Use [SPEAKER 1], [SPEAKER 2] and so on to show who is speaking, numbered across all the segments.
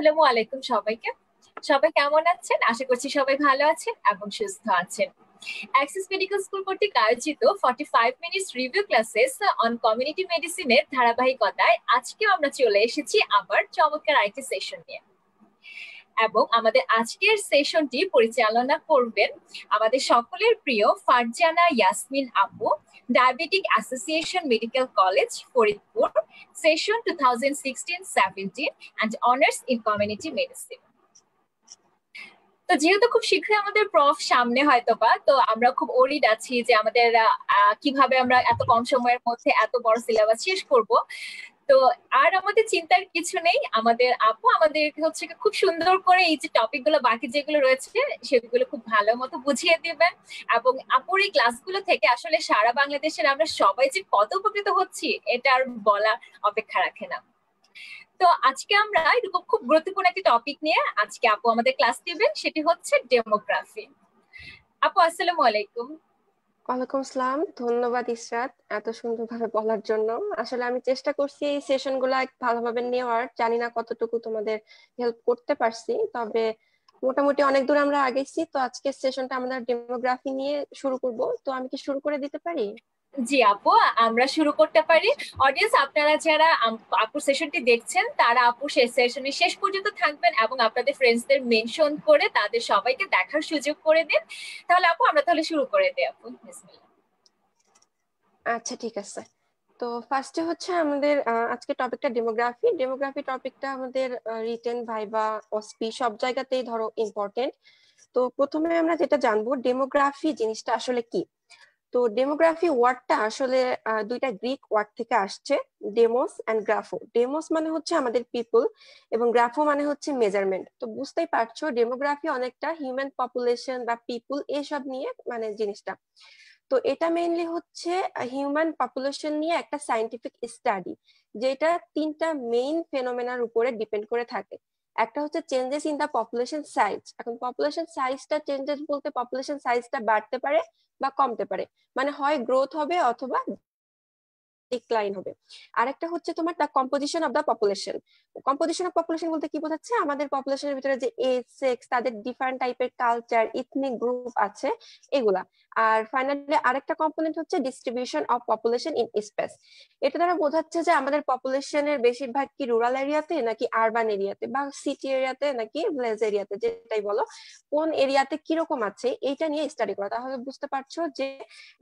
[SPEAKER 1] আসসালামু আলাইকুম সবাইকে। সবাই কেমন আছেন? আশা করছি সবাই ভালো আছেন এবং সুস্থ আছেন। অ্যাক্সেস মেডিকেল স্কুল কর্তৃক আয়োজিত forty five minutes review classes on community মেডিসিনের ধারাবাহিকতায় আজকে আমরা চলে এসেছি আবার চমৎকার আরেকটি সেশন নিয়ে। এবং আমাদের আজকের সেশনটি পরিচালনা করবেন আমাদের সকলের প্রিয় ফারজানা ইয়াসমিন আপু diabetic association medical college Faridpur session two thousand sixteen seventeen and honours in community medicine তো যেহেতু খুব শীঘ্রই আমাদের প্রফ সামনে হয়তো বা তো আমরা খুব ওরিড আছি যে আমাদের কীভাবে আমরা এত কম সময়ের মধ্যে এত বড় সিলেবাস শেষ করব। তো আর আমাদের চিন্তার কিছু নেই। আমাদের আপু আমাদের হচ্ছে খুব সুন্দর করে এই যে টপিকগুলো, বাকি যেগুলো রয়েছে, সেগুলো খুব ভালো মতো বুঝিয়ে দিবেন। এবং আপুর এই ক্লাসগুলো থেকে আসলে সারা বাংলাদেশের আমরা সবাই যে কত উপকৃত হচ্ছি, এটা আর বলা অপেক্ষা রাখে না। তো আজকে আমরা এরকম খুব গুরুত্বপূর্ণ একটি টপিক নিয়ে আজকে আপু আমাদের ক্লাস দিবেন, সেটি হচ্ছে ডেমোগ্রাফি আপু, আসসালামু আলাইকুম।
[SPEAKER 2] ওয়ালাইকুম আসসালাম, ধন্যবাদ ইসরাত এত সুন্দরভাবে বলার জন্য। আসলে আমি চেষ্টা করছি এই সেশনগুলা ভালোভাবে নেওয়ার, জানি না কতটুকু তোমাদের হেল্প করতে পারছি, তবে মোটামুটি অনেক দূর আমরা আগেছি, তো আজকের সেশনটা আমরা ডেমোগ্রাফি নিয়ে শুরু করব। তো আমি কি শুরু করে দিতে পারি?
[SPEAKER 1] জি আপু, আমরা শুরু করতে পারি। অডিয়েন্স আপনারা যারা আপুর সেশনটি দেখছেন, তারা আপু সেশনের শেষ পর্যন্ত থাকবেন এবং আপনাদের ফ্রেন্ডসদের মেনশন করে তাদের সবাইকে দেখার সুযোগ করে দিন। তাহলে আপু, আমরা তাহলে শুরু করে দিই আপু।
[SPEAKER 2] আচ্ছা ঠিক আছে। তো ফার্স্টে হচ্ছে আমাদের আজকে টপিকটা ডেমোগ্রাফি ডেমোগ্রাফি টপিকটা আমাদের রিটেন ভাইবা অসপি সব জায়গাতেই ধরো ইম্পর্টেন্ট তো প্রথমে আমরা যেটা জানব ডেমোগ্রাফি জিনিসটা আসলে কি? তো ডেমোগ্রাফি ওয়ার্ডটা আসলে দুইটা গ্রিক ওয়ার্ড থেকে আসছে ডেমোস অ্যান্ড গ্রাফো ডেমোস মানে হচ্ছে আমাদের পিপল এবং গ্রাফো মানে হচ্ছে মেজারমেন্ট তো বুঝতেই পারছ ডেমোগ্রাফি অনেকটা হিউম্যান পপুলেশন বা পিপুল এসব নিয়ে মানে জিনিসটা। তো এটা মেইনলি হচ্ছে হিউম্যান পপুলেশন নিয়ে একটা সাইন্টিফিক স্টাডি যেটা তিনটা মেইন ফেনোমেনার উপরে ডিপেন্ড করে থাকে। একটা হচ্ছে changes in the population size এখন পপুলেশন সাইজটা চেঞ্জেস বলতে পপুলেশন সাইজটা বাড়তে পারে বা কমতে পারে। মানে হয় গ্রোথ হবে অথবা ডিক্লাইন হবে। আরেকটা হচ্ছে তোমার the composition of the population composition of population বলতে কি বোঝাচ্ছে? আমাদের পপুলেশনের ভিতরে যে এজ সেক্স তাদের ডিফারেন্ট টাইপের কালচার ইথনিক গ্রুপ আছে এগুলা। আর ফাইনালি আরেকটা কম্পোনেন্ট হচ্ছে distribution of population in space এটা দ্বারা বোঝাচ্ছে যে আমাদের পপুলেশনের বেশিরভাগ কি রুরাল এরিয়াতে নাকি আরবান এরিয়াতে বা সিটি এরিয়াতে নাকি ভিলেজ এরিয়াতে যেটাই বলো, কোন এরিয়াতে কীরকম আছে এইটা নিয়ে স্টাডি করা। তাহলে বুঝতে পারছ যে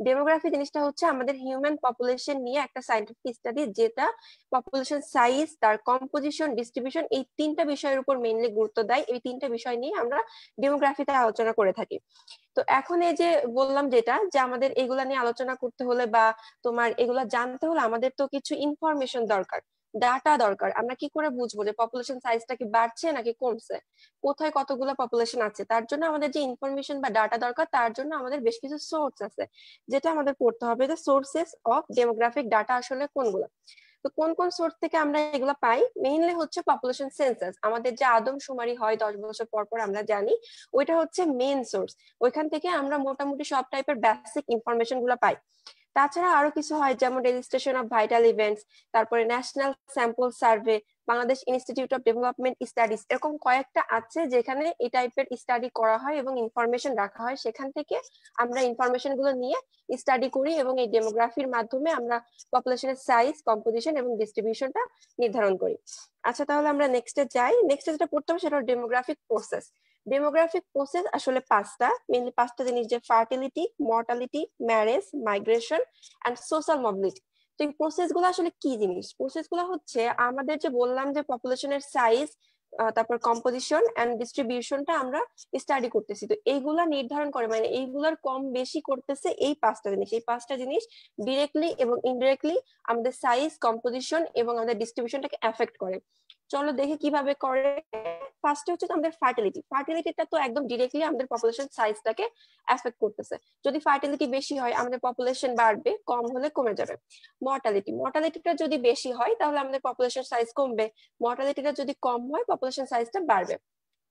[SPEAKER 2] ডেমোগ্রাফি জিনিসটা হচ্ছে আমাদের হিউম্যান পপুলেশন নিয়ে একটা সাইন্টিফিক স্টাডি যেটা পপুলেশন সাইজ তার কম্পোজিশন ডিস্ট্রিবিউশন এই তিনটা বিষয়ের উপর মেইনলি গুরুত্ব দেয়। এই তিনটা বিষয় নিয়ে আমরা ডেমোগ্রাফিতে আলোচনা করে থাকি। তো এখন এই যে বললাম যেটা, যে আমাদের এগুলা নিয়ে আলোচনা করতে হলে বা তোমার এগুলা জানতে হলে আমাদের তো কিছু ইনফরমেশন দরকার। ডাটা দরকার। আমরা কি করে বুঝব যে পপুলেশন সাইজটা কি বাড়ছে নাকি কমছে? কোথায় কতগুলো পপুলেশন আছে? তার জন্য আমাদের যে ইনফরমেশন বা ডাটা দরকার, তার জন্য আমাদের বেশ কিছু সোর্স আছে, যেটা আমাদের পড়তে হবে যে সোর্সেস অফ ডেমোগ্রাফিক ডাটা আসলে কোনগুলো। তো কোন কোন সোর্স থেকে আমরা এগুলো পাই? মেইনলি হচ্ছে পপুলেশন সেন্সাস আমাদের যে আদমশুমারি হয় দশ বছর পর পর আমরা জানি, ওইটা হচ্ছে মেইন সোর্স ওইখান থেকে আমরা মোটামুটি সব টাইপের বেসিক ইনফরমেশনগুলো পাই। তাছাড়া আরও কিছু হয়, যেমন রেজিস্ট্রেশন অফ ভাইটাল ইভেন্টস তারপরে National Sample Survey Bangladesh Institute of Development Studies এরকম কয়েকটা আছে যেখানে এই টাইপের স্টাডি করা হয় এবং ইনফরমেশন রাখা হয়। সেখান থেকে আমরা ইনফরমেশনগুলো নিয়ে স্টাডি করি এবং এই ডেমোগ্রাফির মাধ্যমে আমরা পপুলেশনের সাইজ কম্পোজিশন এবং ডিস্ট্রিবিউশনটা নির্ধারণ করি। আচ্ছা তাহলে আমরা নেক্সটে যাই। নেক্সটে যেটা পড়তে হবে সেটা ডেমোগ্রাফিক প্রসেস ডেমোগ্রাফিক প্রসেস আসলে পাঁচটা মেনলি পাঁচটা জিনিস যে fertility mortality marriage migration and social mobility তো এই প্রসেসগুলো আসলে কি জিনিস? প্রসেসগুলো হচ্ছে আমাদের যে বললাম যে পপুলেশনের সাইজ তারপর কম্পোজিশন এন্ড ডিস্ট্রিবিউশনটা আমরা স্টাডি করতেছি। তো এইগুলা নির্ধারণ করে মানে এইগুলার কম বেশি করতেছে এই পাঁচটা জিনিস। এই পাঁচটা জিনিস ডিরেক্টলি এবং ইনডিরেক্টলি আমাদের সাইজ কম্পোজিশন এবং আমাদের ডিস্ট্রিবিউশনটাকে এফেক্ট করে। চলো দেখে কীভাবে করে। ফার্স্টে হচ্ছে আমাদের ফার্টিলিটি ফার্টিলিটিটা তো একদম ডিরেক্টলি আমাদের পপুলেশন সাইজটাকে এফেক্ট করতেছে। যদি ফার্টিলিটি বেশি হয়, আমাদের পপুলেশন বাড়বে, কম হলে কমে যাবে। মর্টালিটি মর্টালিটিটা যদি বেশি হয়, তাহলে আমাদের পপুলেশন সাইজ কমবে। মর্টালিটিটা যদি কম হয় পপুলেশন সাইজটা বাড়বে।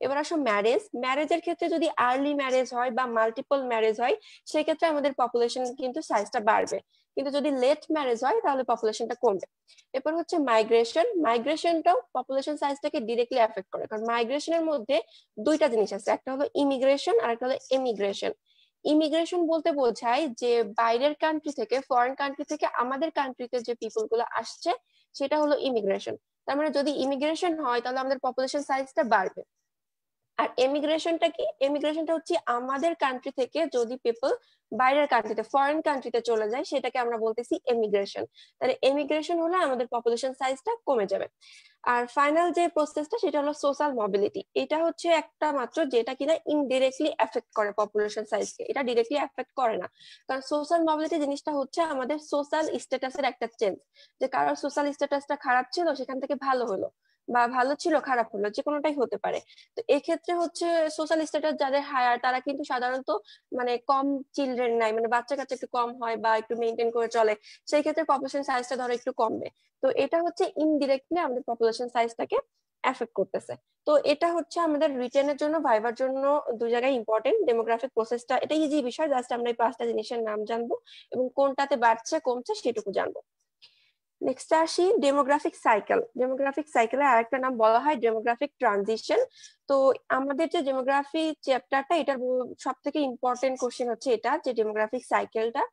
[SPEAKER 2] এবার আসো ম্যারেজ ম্যারেজের ক্ষেত্রে যদি আর্লি ম্যারেজ হয় বা মাল্টিপল ম্যারেজ হয়, সেক্ষেত্রে আমাদের পপুলেশন কিন্তু সাইজটা বাড়বে। কিন্তু যদি লেট ম্যারেজ হয়, তাহলে পপুলেশনটা কমবে। এরপর হচ্ছে মাইগ্রেশন মাইগ্রেশনটাও পপুলেশন সাইজটাকে ডিরেক্টলি এফেক্ট করে। কারণ মাইগ্রেশনের মধ্যে দুইটা জিনিস আছে, একটা হলো ইমিগ্রেশন আর একটা হলো এমিগ্রেশন ইমিগ্রেশন বলতে বোঝায় যে বাইরের কান্ট্রি থেকে ফরেন কান্ট্রি থেকে আমাদের কান্ট্রিতে যে পিপলগুলো আসছে, সেটা হলো ইমিগ্রেশন তার মানে যদি ইমিগ্রেশন হয়, তাহলে আমাদের পপুলেশন সাইজটা বাড়বে। আর এমিগ্রেশনটা কি? এমিগ্রেশনটা হচ্ছে আমাদের কান্ট্রি থেকে যদি পিপল বাইরের কান্ট্রিতে ফরেন কান্ট্রিতে চলে যায়, সেটাকে আমরা বলতেছি এমিগ্রেশন তাহলে এমিগ্রেশন হলে আমাদের পপুলেশন সাইজটা কমে যাবে। আর ফাইনাল যে প্রসেসটা সেটা হলো সোশ্যাল মোবিলিটি এটা হচ্ছে একটা মাত্র যেটা কিনা ইনডিরেক্টলি এফেক্ট করে পপুলেশন সাইজকে এটা ডিরেক্টলি এফেক্ট করে না। কারণ সোশ্যাল মোবিলিটি জিনিসটা হচ্ছে আমাদের সোশ্যাল স্ট্যাটাসের একটা চেঞ্জ যে কারও সোশ্যাল স্ট্যাটাসটা খারাপ ছিল, সেখান থেকে ভালো হলো। বা ভালো ছিল, খারাপ হলো, যে কোনোটাই হতে পারে। তো এক্ষেত্রে হচ্ছে সোশ্যাল স্ট্যাটাস যাদের হায়ার তারা কিন্তু সাধারণত মানে কম চিলড্রেন নাই মানে বাচ্চা কাচ্চা একটু কম হয় বা একটু মেনটেন করে চলে, সেই ক্ষেত্রে পপুলেশন সাইজটা ধরো একটু কমবে। তো এটা হচ্ছে ইনডিরেক্টলি আমাদের পপুলেশন সাইজটাকে এফেক্ট করতেছে। তো এটা হচ্ছে আমাদের রিটেনের জন্য ভাইবার জন্য দুই জায়গায় ইম্পর্টেন্ট ডেমোগ্রাফিক প্রসেসটা এটা ইজি বিষয় জাস্ট আমরা এই পাঁচটা জিনিসের নাম জানব এবং কোনটাতে বাড়ছে, কমছে, সেটুকু জানব। নেক্সট আসি ডেমোগ্রাফিক সাইকেল ডেমোগ্রাফিক সাইকেলের আরেকটা নাম বলা হয় ডেমোগ্রাফিক ট্রানজিশন তো আমাদের যে ডেমোগ্রাফি চ্যাপ্টারটা এটার সব থেকে ইম্পর্টেন্ট কোশ্চেন হচ্ছে এটা, যে ডেমোগ্রাফিক সাইকেলটা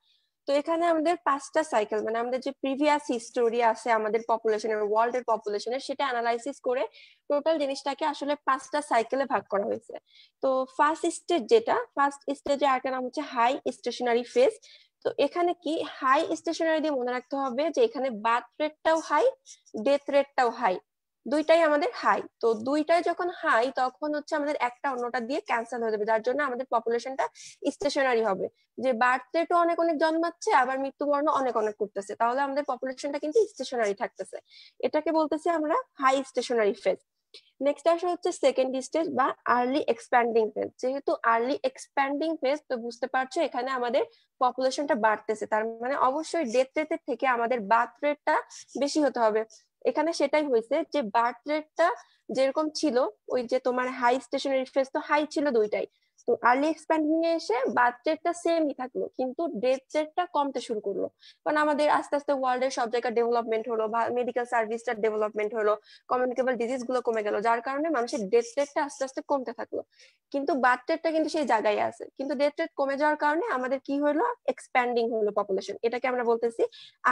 [SPEAKER 2] তো এখানে আমাদের পাঁচটা সাইকেল মানে আমাদের যে প্রিভিয়াস হিস্টোরি আছে আমাদের পপুলেশনের ওয়ার্ল্ড এর পপুলেশনের সেটা অ্যানালাইসিস করে টোটাল জিনিসটাকে আসলে পাঁচটা সাইকেলে ভাগ করা হয়েছে। তো ফার্স্ট স্টেজ যেটা ফার্স্ট স্টেজে আরেকটা নাম হচ্ছে হাই স্টেশনারি ফেজ তো এখানে কি হাই স্টেশনারি দিয়ে মনে রাখতে হবে যে এখানে বার্থ রেটটাও হাই ডেথ রেটটাও হাই দুইটাই আমাদের হাই তো দুইটাই যখন হাই তখন হচ্ছে আমাদের একটা অন্যটা দিয়ে ক্যান্সেল হয়ে যাবে, যার জন্য আমাদের পপুলেশনটা স্টেশনারি হবে। যে বার্থ রেটও অনেক অনেক জন্মাচ্ছে, আবার মৃত্যুবর্ণ অনেক অনেক করতেছে। তাহলে আমাদের পপুলেশনটা কিন্তু স্টেশনারি থাকতেছে। এটাকে বলতেছি আমরা হাই স্টেশনারি ফেজ নেক্সট আসা হচ্ছে সেকেন্ড স্টেজ বা আর্লি এক্সপ্যান্ডিং ফেজ যেহেতু আর্লি এক্সপ্যান্ডিং ফেজ তো বুঝতে পারছ এখানে আমাদের পপুলেশনটা বাড়তেছে। তার মানে অবশ্যই ডেথ রেটের থেকে আমাদের বার্থ রেটটা বেশি হতে হবে। এখানে সেটাই হয়েছে যে বার্থ রেটটা যেরকম ছিল, ওই যে তোমার হাই স্টেশনারি ফেজ তো হাই ছিল দুইটাই। তো আর্লি এক্সপ্যান্ডিং এ এসে বার্থ রেটটা সেমই থাকল, কিন্তু ডেথ রেটটা কমতে শুরু করল। কারণ আমাদের আস্তে আস্তে ওয়ার্ল্ডের সব জায়গায় ডেভেলপমেন্ট হলো মেডিকেল সার্ভিসটার ডেভেলপমেন্ট হলো কমিউনিকেবল ডিজিজগুলো কমে গেল, যার কারণে মানুষের ডেথ রেটটা আস্তে আস্তে কমতে থাকল। কিন্তু বার্থ রেটটা কিন্তু সেই জায়গায় আছে। কিন্তু ডেথ রেট কমে যাওয়ার কারণে আমাদের কি হলো? এক্সপ্যান্ডিং হলো পপুলেশন এটাকে আমরা বলতেছি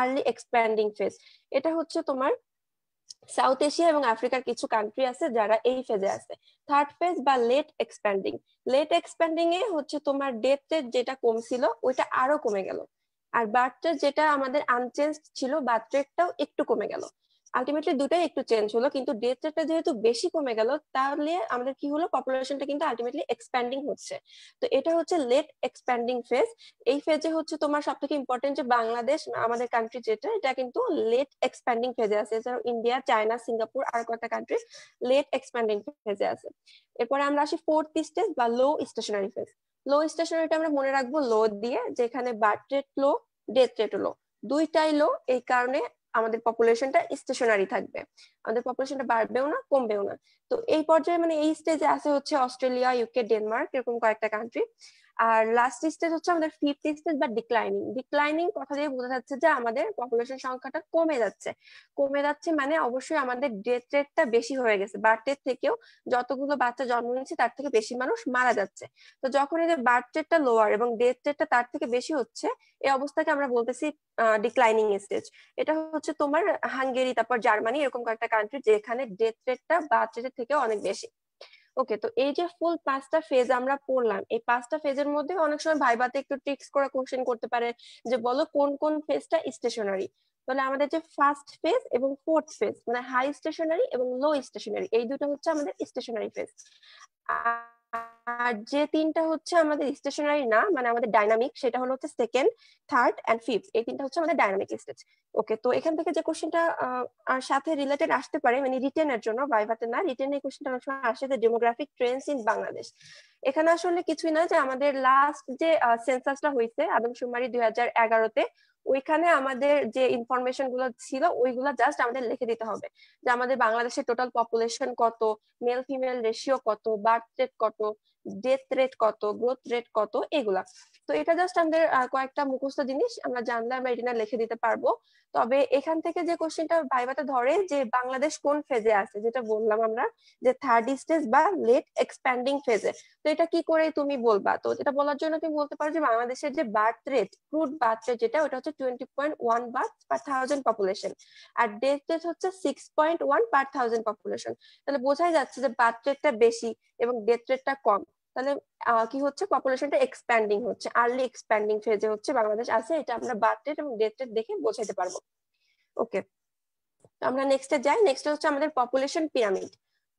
[SPEAKER 2] আর্লি এক্সপ্যান্ডিং ফেজ এটা হচ্ছে তোমার সাউথ এশিয়া এবং আফ্রিকার কিছু কান্ট্রি আছে যারা এই ফেজে আছে। থার্ড ফেজ বা লেট এক্সপ্যান্ডিং লেট এক্সপ্যান্ডিং এ হচ্ছে তোমার ডেথ রেট যেটা কমছিল, ওইটা আরও কমে গেল। আর বার্থ যেটা আমাদের আনচেঞ্জ ছিল বার্থ রেটটাও একটু কমে গেল। আলটিমেটলি দুটাই একটু চেঞ্জ হলো, কিন্তু ডেথ রেটটা যেহেতু বেশি কমে গেল, তাহলে আমাদের কি হলো? পপুলেশনটা কিন্তু আলটিমেটলি এক্সপ্যান্ডিং হচ্ছে। তো এটা হচ্ছে লেট এক্সপ্যান্ডিং ফেজ এই ফেজে হচ্ছে তোমার সব থেকে ইম্পর্টেন্ট যে বাংলাদেশ, আমাদের কান্ট্রি যেটা, এটা কিন্তু লেট এক্সপ্যান্ডিং ফেজে আছে। এছাড়াও ইন্ডিয়া চায়না সিঙ্গাপুর আর কয়েকটা কান্ট্রি লেট এক্সপ্যান্ডিং ফেজে আছে। এরপরে আমরা আসি ফোর্থ স্টেজ বা লো স্টেশনারি ফেজ লো স্টেশনারিটা আমরা মনে রাখব লো দিয়ে, যেখানে birth rate low death rate low দুইটাই লো এই কারণে আমাদের পপুলেশনটা স্টেশনারি থাকবে। আমাদের পপুলেশনটা বাড়বেও না, কমবেও না। তো এই পর্যায়ে মানে এই স্টেজে আছে হচ্ছে অস্ট্রেলিয়া ইউকে ডেনমার্ক এরকম কয়েকটা কান্ট্রি আর লাস্ট স্টেজ হচ্ছে আমাদের ফিফথ স্টেজ বা ডিক্লাইনিং ডিক্লাইনিং কথা দিয়ে বোঝা যাচ্ছে যে আমাদের পপুলেশন সংখ্যাটা কমে যাচ্ছে। কমে যাচ্ছে মানে অবশ্যই আমাদের ডেথ রেটটা বেশি হয়ে গেছে। বার্থ রেট থেকেও যতগুলো বাচ্চা জন্ম নিচ্ছে তার থেকে বেশি মানুষ মারা যাচ্ছে। তো যখন এই যে বার্থ রেটটা লোয়ার এবং ডেথ রেটটা তার থেকে বেশি হচ্ছে, এই অবস্থাকে আমরা বলতেছি ডিক্লাইনিং স্টেজ এটা হচ্ছে তোমার হাঙ্গেরি তারপর জার্মানি এরকম কয়েকটা কান্ট্রি যেখানে ডেথ রেটটা বার্থ রেটের থেকেও অনেক বেশি। ওকে তো এই যে ফুল পাঁচটা ফেজ আমরা পড়লাম, এই পাঁচটা ফেজের মধ্যে অনেক সময় ভাইবাতে একটু ট্রিক্স করে কোশ্চেন করতে পারে যে বলো কোন কোন ফেজটা স্টেশনারি তাহলে আমাদের যে ফার্স্ট ফেজ এবং ফোর্থ ফেজ মানে হাই স্টেশনারি এবং লো স্টেশনারি এই দুটো হচ্ছে আমাদের স্টেশনারি ফেজ আর যে তিনটা হচ্ছে আমাদের স্টেশনারি না মানে আমাদের ডাইনামিক সেটা হলো হচ্ছে সেকেন্ড থার্ড এন্ড ফিফথ এই তিনটা হচ্ছে আমাদের ডাইনামিক স্টেজ ওকে তো এখান থেকে যে কোশ্চেনটা সাথে রিলেটেড আসতে পারে মানে রিটেনের জন্য ভাইভাতে না রিটেন এই কোশ্চেনটা অনেক সময় আসে যে ডেমোগ্রাফিক ট্রেন্ডস ইন বাংলাদেশ এখানে আসলে কিছুই না যে আমাদের লাস্ট যে সেন্সাসটা হয়েছে, আদমশুমারি দুই হাজার এগারোতে ওইখানে আমাদের যে ইনফরমেশনগুলো ছিল, ওইগুলো জাস্ট আমাদের লিখে দিতে হবে। যে আমাদের বাংলাদেশের টোটাল পপুলেশন কত মেল ফিমেল রেশিও কত বার্থ রেট কত ডেথ রেট কত গ্রোথ রেট কত, এগুলা। তো এটা জাস্ট আমাদের কয়েকটা মুখস্থ জিনিস আমরা জানলে আমরা এটা লিখে দিতে পারব। তবে এখান থেকে যে কোশ্চেনটা ভাইবাতে ধরে যে বাংলাদেশ কোন ফেজে আছে, যেটা বললাম আমরা, যে থার্ড স্টেজ বা লেট এক্সপ্যান্ডিং ফেজে তো এটা কি করে তুমি বলবা? তো এটা বলার জন্য তুমি বলতে পারো যে বাংলাদেশের যে birth rate crude birth rate যেটা, ওটা হচ্ছে twenty point one birth per thousand population আর ডেথ রেট হচ্ছে six point one per thousand population তাহলে বোঝাই যাচ্ছে যে বার্থ রেটটা বেশি এবং ডেথ রেটটা কম। তাহলে কি হচ্ছে? পপুলেশনটা এক্সপ্যান্ডিং হচ্ছে। আর্লি এক্সপ্যান্ডিং ফেজে হচ্ছে বাংলাদেশ আছে। এটা আমরা বার্থ রেট এবং ডেথ রেট দেখে বোঝাতে পারব। ওকে আমরা নেক্সটে যাই। নেক্সট হচ্ছে আমাদের পপুলেশন পিরামিড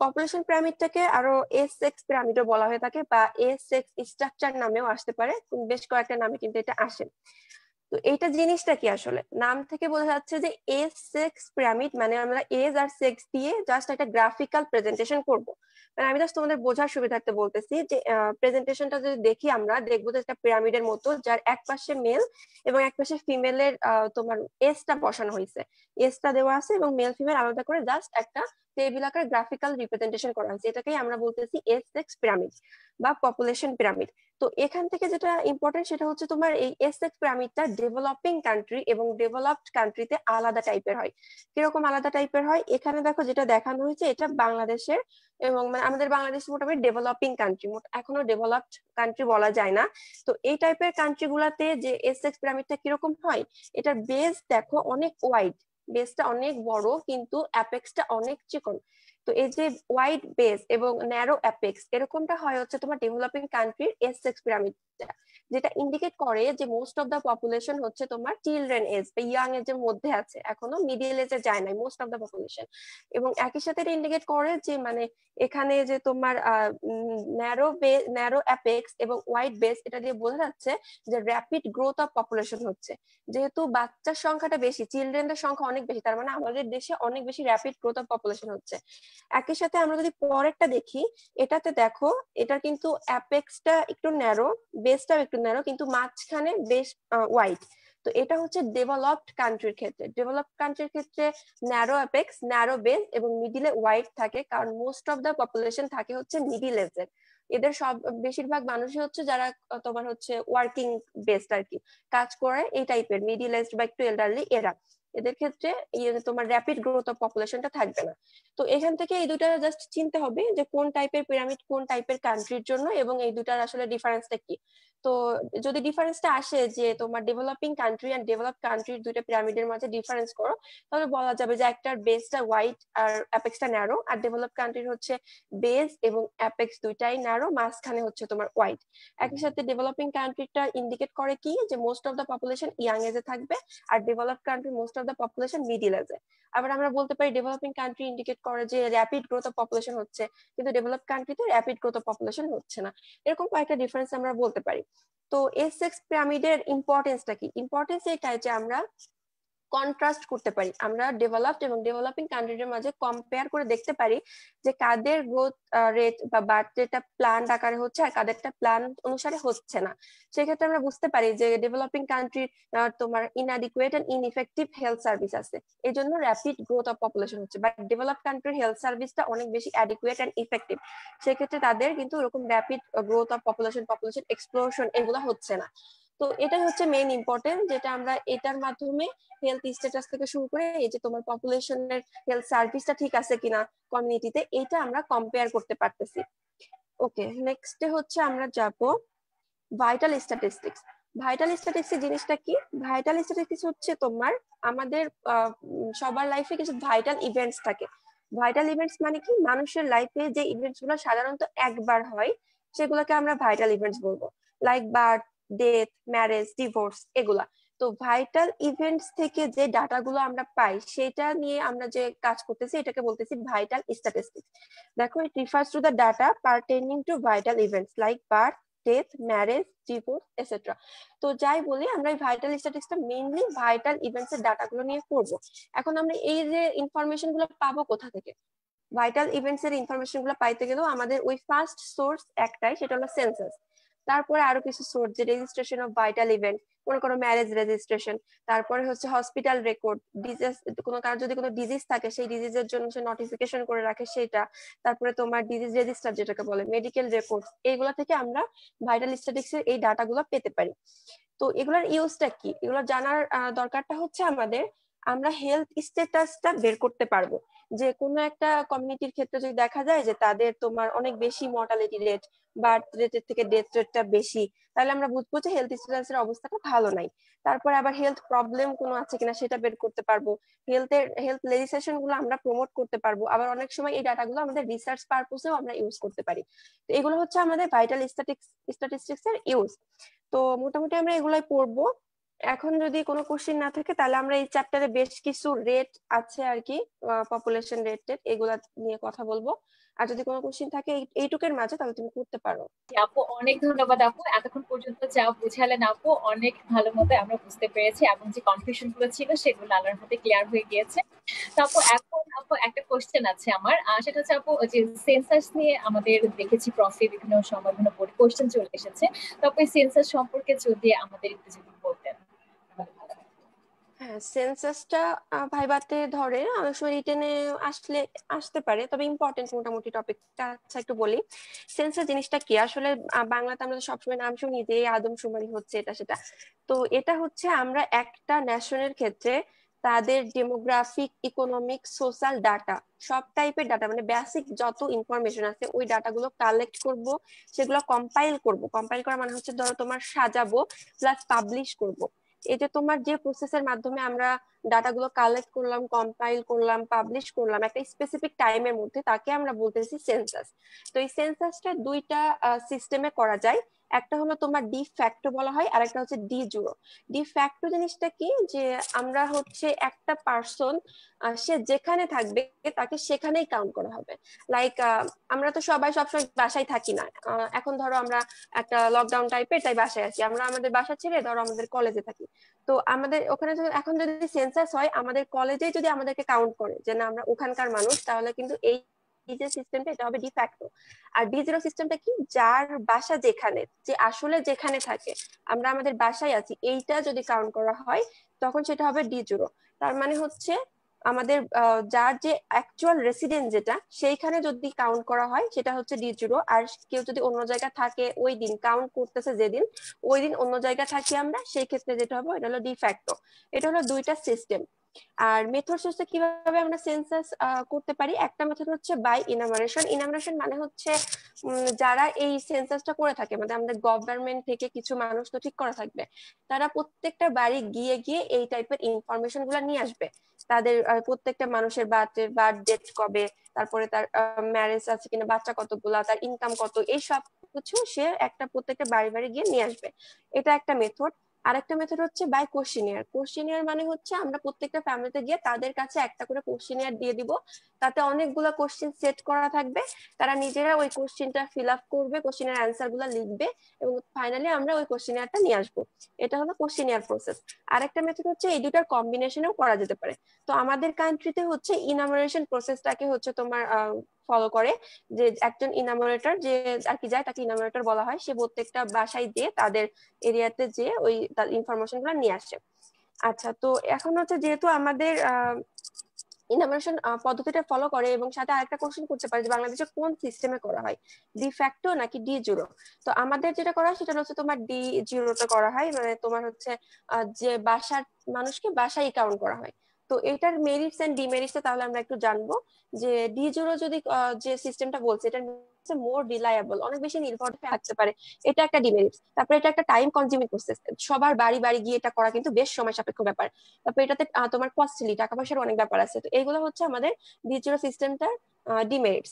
[SPEAKER 2] পপুলেশন পিরামিডটাকে আরও এস এক্স পিরামিডও বলা হয়ে থাকে বা এস এক্স স্ট্রাকচার নামেও আসতে পারে। বেশ কয়েকটা নামে কিন্তু এটা আসে। তো এইটা জিনিসটা কি আসলে? নাম থেকে বোঝা যাচ্ছে যে এস সেক্স পিরামিড মানে আমরা এজ আর সেক্স দিয়ে জাস্ট একটা গ্রাফিক্যাল প্রেজেন্টেশন করব। মানে আমি জাস্ট তোমাদের বোঝার সুবিধার্থে বলতেছি যে প্রেজেন্টেশনটা যদি দেখি আমরা, দেখব যে একটা পিরামিডের মতো, যার এক পাশে মেল এবং এক পাশে ফিমেলের তোমার এসটা বসানো হয়েছে। এসটা দেওয়া আছে এবং মেল ফিমেল আলাদা করে জাস্ট একটা টেবিল আকার গ্রাফিক্যাল রিপ্রেজেন্টেশন করা হয়েছে। এটাকেই আমরা বলতেছি এস সেক্স পিরামিড বা পপুলেশন পিরামিড তো এখান থেকে যেটা ইম্পর্টেন্ট সেটা হচ্ছে তোমার এই এস এক্স পিরামিডটা ডেভেলপিং কান্ট্রি এবং ডেভেলপড কান্ট্রিতে আলাদা টাইপের হয়। কীরকম আলাদা টাইপের হয়? এখানে দেখো যেটা দেখানো হয়েছে, এটা বাংলাদেশের এবং মানে আমাদের বাংলাদেশ মোটামুটি ডেভেলপিং কান্ট্রি এখনও ডেভেলপড কান্ট্রি বলা যায় না। তো এই টাইপের কান্ট্রি গুলাতে যে এস এক্স পিরামিডটা কীরকম হয়, এটার বেস দেখো অনেক ওয়াইড বেসটা অনেক বড়, কিন্তু অ্যাপেক্সটা অনেক চিকন। তো এই যে ওয়াইড বেস এবং ন্যারো অ্যাপেক্স এরকমটা হয় হচ্ছে তোমার ডেভেলপিং কান্ট্রির এস এক্স পিরামিডটা যেটা ইন্ডিকেট করে যে মোস্ট অফ দ্য পপুলেশন হচ্ছে তোমার চিলড্রেন এজ বা ইয়াং এজের মধ্যে আছে, এখনও মিডিল এজে যায় নাই মোস্ট অফ দ্য পপুলেশন এবং একই সাথে এটা ইন্ডিকেট করে যে মানে এখানে যে তোমার ন্যারো ন্যারো অ্যাপেক্স এবং ওয়াইড বেস এটা দিয়ে বোঝা যাচ্ছে যে র্যাপিড গ্রোথ অফ পপুলেশন হচ্ছে। যেহেতু বাচ্চার সংখ্যাটা বেশি চিলড্রেনদের সংখ্যা অনেক বেশি, তার মানে আমাদের দেশে অনেক বেশি র্যাপিড গ্রোথ অফ পপুলেশন হচ্ছে। একই সাথে আমরা যদি পরেরটা দেখি, এটাতে দেখো, এটার কিন্তু অ্যাপেক্সটা একটু ন্যারো বেসটাও একটু ন্যারো কিন্তু মাঝখানে বেশ ওয়াইড তো এটা হচ্ছে ডেভেলপড কান্ট্রির ক্ষেত্রে। ডেভেলপড কান্ট্রির ক্ষেত্রে ন্যারো অ্যাপেক্স ন্যারো বেস এবং মিডিলে ওয়াইড থাকে, কারণ মোস্ট অফ দ্য পপুলেশন থাকে হচ্ছে মিডিল এজের এদের সব, বেশিরভাগ মানুষই হচ্ছে যারা তোমার হচ্ছে ওয়ার্কিং বেসড আর কি কাজ করে এই টাইপের মিডিল এজড বা একটু এল্ডারলি এরা। এদের ক্ষেত্রে তোমার র্যাপিড গ্রোথ অফ পপুলেশনটা থাকবে না। তো এখান থেকে এই দুটা জাস্ট চিনতে হবে যে কোন টাইপের পিরামিড কোন টাইপের কান্ট্রির জন্য এবং এই দুটার আসলে ডিফারেন্সটা কি। তো যদি ডিফারেন্সটা আসে যে তোমার ডেভেলপিং কান্ট্রি অ্যান্ড ডেভেলপ কান্ট্রির দুইটা পিরামিডের মাঝে ডিফারেন্স করো, তাহলে বলা যাবে যে একটার বেসটা হোয়াইট আর অ্যাপেক্সটা ন্যারো আর ডেভেলপ কান্ট্রির হচ্ছে বেস এবং অ্যাপেক্স দুইটাই ন্যারো মাঝখানে হচ্ছে তোমার হোয়াইট একই সাথে ডেভেলপিং কান্ট্রিটা ইন্ডিকেট করে কি যে most of the population young এজে থাকবে আর develop country most the population middle এজে আবার আমরা বলতে পারি ডেভেলপিং কান্ট্রি ইন্ডিকেট করে যে র্যাপিড গ্রোথ অফ পপুলেশন হচ্ছে, কিন্তু ডেভেলপ কান্ট্রিতে র্যাপিড গ্রোথ অফ পপুলেশন হচ্ছে না। এরকম কয়েকটা ডিফারেন্স আমরা বলতে পারি। তো এস এক্স পিরামিডের ইম্পর্টেন্সটা কি? ইম্পর্টেন্স এটাই যে আমরা কন্ট্রাস্ট করতে পারি। আমরা ডেভেলপড এবং ডেভেলপিং কান্ট্রিদের মাঝে কম্পেয়ার করে দেখতে পারি যে কাদের গ্রোথ রেট বা বার্থ রেটটা প্ল্যান আকারে হচ্ছে আর কাদেরটা প্ল্যান অনুসারে হচ্ছে না। সেক্ষেত্রে আমরা বুঝতে পারি যে ডেভেলপিং কান্ট্রির তোমার inadequate and ineffective health service আছে। এই জন্য র্যাপিড গ্রোথ অফ পপুলেশন হচ্ছে বাট ডেভেলপ কান্ট্রির হেলথ সার্ভিসটা অনেক বেশি অ্যাডিকুয়েট এন্ড ইফেক্টিভ সেক্ষেত্রে তাদের কিন্তু ওরকম rapid growth of population population explosion এগুলো হচ্ছে না। তো এটাই হচ্ছে মেইন ইম্পর্টেন্ট যেটা আমরা এটার মাধ্যমে হেলথ স্ট্যাটাস থেকে শুরু করে এই যে তোমার পপুলেশনের হেলথ সার্ভিসটা ঠিক আছে কিনা কমিউনিটিতে এটা আমরা কম্পেয়ার করতে পারতেছি। ওকে নেক্সটে হচ্ছে আমরা যাব ভাইটাল স্ট্যাটিস্টিক্স ভাইটাল স্ট্যাটিস্টিক্স জিনিসটা কি? ভাইটাল স্ট্যাটিস্টিক্স হচ্ছে তোমার আমাদের সবার লাইফে কিছু ভাইটাল ইভেন্টস থাকে। ভাইটাল ইভেন্টস মানে কি? মানুষের লাইফে যে ইভেন্টসগুলো সাধারণত একবার হয়, সেগুলোকে আমরা ভাইটাল ইভেন্টস বলব। Like birth death marriage divorce এগুলা। তো ভাইটাল ইভেন্টস থেকে যে ডাটাগুলো আমরা পাই, সেটা নিয়ে আমরা যে কাজ করতেছি, এটাকে বলতেছি ভাইটাল স্ট্যাটিস্টিক্স দেখো it refers to the data pertaining to vital events like birth death marriage divorce etcetera তো যাই বলি, আমরা এই ভাইটাল স্ট্যাটিস্টিক্সটা মেইনলি ভাইটাল ইভেন্টস এর ডাটাগুলো নিয়ে করব এখন আমরা এই যে ইনফরমেশনগুলো পাবো কোথা থেকে? ভাইটাল ইভেন্টস এর ইনফরমেশনগুলো পাইতে গেলেও আমাদের ওই ফার্স্ট সোর্স একটাই, সেটা হলো সেন্সাস তারপরে আরও কিছু সোর্স যে রেজিস্ট্রেশন অফ ভাইটাল ইভেন্ট মনে করো ম্যারেজ রেজিস্ট্রেশন তারপরে হচ্ছে হসপিটাল রেকর্ড ডিজিজ কোনো, কারও যদি কোনো ডিজিজ থাকে, সেই ডিজিজের জন্য সে নোটিফিকেশন করে রাখে সেটা, তারপরে তোমার ডিজিজ রেজিস্টার যেটাকে বলে মেডিকেল রেকর্ড এইগুলো থেকে আমরা ভাইটাল স্ট্যাটিক্স এর এই ডাটাগুলো পেতে পারি। তো এগুলোর ইউজটা কি? এগুলো জানার দরকারটা হচ্ছে আমাদের আমরা হেলথ স্ট্যাটাসটা বের করতে পারব। যে কোনো একটা কমিউনিটির ক্ষেত্রে যদি দেখা যায় যে তাদের তোমার অনেক বেশি মর্টালিটি রেট বার্থ রেটের থেকে ডেথ রেটটা বেশি, তাহলে আমরা বুঝব যে হেলথ স্ট্যাটাসের অবস্থাটা ভালো নাই। তারপর আবার হেলথ প্রবলেম কোনো আছে কিনা সেটা বের করতে পারব। হেলথের হেলথ লেজিসলেশনগুলো আমরা প্রমোট করতে পারব। আবার অনেক সময় এই ডাটাগুলো আমাদের রিসার্চ পারপোসেও আমরা ইউজ করতে পারি। তো এগুলো হচ্ছে আমাদের ভাইটাল স্ট্যাটিক্স স্ট্যাটিস্টিক্স এর ইউজ তো মোটামুটি আমরা এগুলাই পড়ব। এখন যদি কোনো কোশ্চিন না থাকে, তাহলে আমরা এই চ্যাপ্টারে বেশ কিছু রেট আছে আর কি পপুলেশন রেট টেট, এগুলা নিয়ে কথা বলব। আর যদি কোনো কোশ্চিন থাকে এইটুকের মাঝে তাহলে তুমি করতে পারো।
[SPEAKER 1] আপু, অনেক ধন্যবাদ আপু। এতক্ষণ পর্যন্ত যা বুঝালেন আপু, অনেক ভালো মতো আমরা বুঝতে পেরেছি এবং যে কনফিউশনগুলো ছিল সেগুলো আল্লাহর মধ্যে ক্লিয়ার হয়ে গিয়েছে। তো আপু, এখন আপু একটা কোশ্চেন আছে আমার। সেটা হচ্ছে আপু, যে সেন্সাস নিয়ে আমাদের দেখেছি প্রফি বিভিন্ন সময় বিভিন্ন কোশ্চেন চলে এসেছে। তো সেন্সাস সম্পর্কে যদি আমাদের একটু যদি
[SPEAKER 2] হ্যাঁ সেন্সাসটা ভাইবাতে ধরে অনেক সময় রিটেনে আসলে, আসতে পারে। তবে ইম্পর্টেন্ট মোটামুটি টপিকটা আচ্ছা একটু বলি। সেন্সাস জিনিসটা কি? আসলে বাংলাতে আমরা সবসময় নাম শুনি যে আদমশুমারি হচ্ছে, এটা সেটা। তো এটা হচ্ছে আমরা একটা ন্যাশনের ক্ষেত্রে তাদের ডেমোগ্রাফিক ইকোনমিক সোশ্যাল ডাটা সব টাইপের ডাটা মানে বেসিক যত ইনফরমেশন আছে, ওই ডাটাগুলো কালেক্ট করব, সেগুলো কম্পাইল করব। কম্পাইল করা মানে হচ্ছে, ধরো তোমার সাজাবো প্লাস পাবলিশ করব। এই যে তোমার যে প্রসেসের মাধ্যমে আমরা ডাটাগুলো কালেক্ট করলাম কম্পাইল করলাম পাবলিশ করলাম, একটা স্পেসিফিক টাইমের মধ্যে তাকে আমরা বলতেছি সেন্সাস তো এই সেন্সাসটা দুইটা সিস্টেমে করা যায়। একটা হলো তোমার ডি ফ্যাক্টো বলা হয় আর একটা হচ্ছে ডি জুরো ডি ফ্যাক্টো জিনিসটা কি? যে আমরা হচ্ছে একটা পার্সন সে যেখানে থাকবে, তাকে সেখানেই কাউন্ট করা হবে। লাইক আমরা তো সবাই সবসময় বাসায় থাকি না। এখন ধরো আমরা একটা লকডাউন টাইপের তাই বাসায় আছি। আমরা আমাদের বাসা ছেড়ে ধরো আমাদের কলেজে থাকি। তো আমাদের ওখানে এখন যদি সেন্সাস হয়, আমাদের কলেজে যদি আমাদেরকে কাউন্ট করে যে না, আমরা ওখানকার মানুষ, তাহলে কিন্তু এই যে সিস্টেমটা এটা হবে ডিফ্যাক্টো আর ডি জিরো সিস্টেমটা কি? যার বাসা যেখানে, যে আসলে যেখানে থাকে, আমরা আমাদের বাসায় আছি, এইটা যদি কাউন্ট করা হয়, তখন সেটা হবে ডি জিরো তার মানে হচ্ছে আমাদের যার যে অ্যাকচুয়াল রেসিডেন্ট যেটা, সেইখানে যদি কাউন্ট করা হয়, সেটা হচ্ছে ডি জিরো আর কেউ যদি অন্য জায়গায় থাকে, ওই দিন কাউন্ট করতেছে যেদিন, ওই দিন অন্য জায়গায় থাকি আমরা, সেই ক্ষেত্রে যেটা হবে এটা হলো ডিফ্যাক্টো এটা হলো দুইটা সিস্টেম আর মেথড হচ্ছে কীভাবে আমরা সেন্সাস করতে পারি? একটা মেথড হচ্ছে বাই ইনামারেশন ইনামারেশন মানে হচ্ছে যারা এই সেন্সাসটা করে থাকে মানে আমাদের গভর্নমেন্ট থেকে কিছু মানুষ তো ঠিক করা থাকবে, তারা প্রত্যেকটা বাড়ি গিয়ে গিয়ে এই টাইপের ইনফরমেশনগুলা নিয়ে আসবে। তাদের প্রত্যেকটা মানুষের বার্থের বার্থ ডেট কবে, তারপরে তার ম্যারেজ আছে কিনা, বাচ্চা কতগুলা, তার ইনকাম কত, এই সব কিছু সে একটা প্রত্যেকটা বাড়ি বাড়ি গিয়ে নিয়ে আসবে। এটা একটা মেথড আরেকটা মেথড হচ্ছে বাই কোশ্চিনিয়ার কোশ্চিনিয়ার মানে হচ্ছে আমরা প্রত্যেকটা ফ্যামিলিতে গিয়ে তাদের কাছে একটা করে কোশ্চিনিয়ার দিয়ে দিব। তাতে অনেকগুলো কোশ্চিন সেট করা থাকবে। তারা নিজেরা ওই কোশ্চিনটা ফিল আপ করবে কোশ্চিনের অ্যান্সারগুলো লিখবে এবং ফাইনালি আমরা ওই কোশ্চিনিয়ারটা নিয়ে আসব। এটা হলো কোশ্চিনিয়ার প্রসেস আরেকটা মেথড হচ্ছে এই দুটার কম্বিনেশনেও করা যেতে পারে। তো আমাদের কান্ট্রিতে হচ্ছে ইনামোরেশন প্রসেসটাকে হচ্ছে তোমার ফলো করে যে একজন ইনামোরেটর যে আর কি যায় তাকে ইনামোরেটর বলা হয়, সে প্রত্যেকটা বাসায় দিয়ে তাদের এরিয়াতে যে ওই ইনফরমেশনগুলো নিয়ে আসে। আচ্ছা তো এখন হচ্ছে যেহেতু আমাদের পদ্ধতিটা ফলো করে এবং সাথে আরেকটা কোশ্চেন করতে পারে যে বাংলাদেশে কোন সিস্টেমে করা হয় ডি ফ্যাক্টো নাকি ডি জিরো তো আমাদের যেটা করা হয় সেটা হচ্ছে তোমার ডি জিরোতে করা হয় মানে তোমার হচ্ছে যে বাসার মানুষকে বাসায় কাউন্ট করা হয়। তো এটার মেরিটস এন্ড ডিমেরিটস তাহলে আমরা একটু জানব যে ডি জিরো যদি যে সিস্টেমটা বলছে, এটা মোর রিলায়েবল অনেক বেশি নির্ভর থাকতে পারে। এটা একটা ডিমেরিটস তারপরে এটা একটা টাইম কনজিউমিং প্রসেস সবার বাড়ি বাড়ি গিয়ে এটা করা কিন্তু বেশ সময় সাপেক্ষ ব্যাপার। তারপর এটাতে তোমার কস্টলি টাকা পয়সার অনেক ব্যাপার আছে। তো এইগুলো হচ্ছে আমাদের ডি জিরো সিস্টেমটার ডিমেরিটস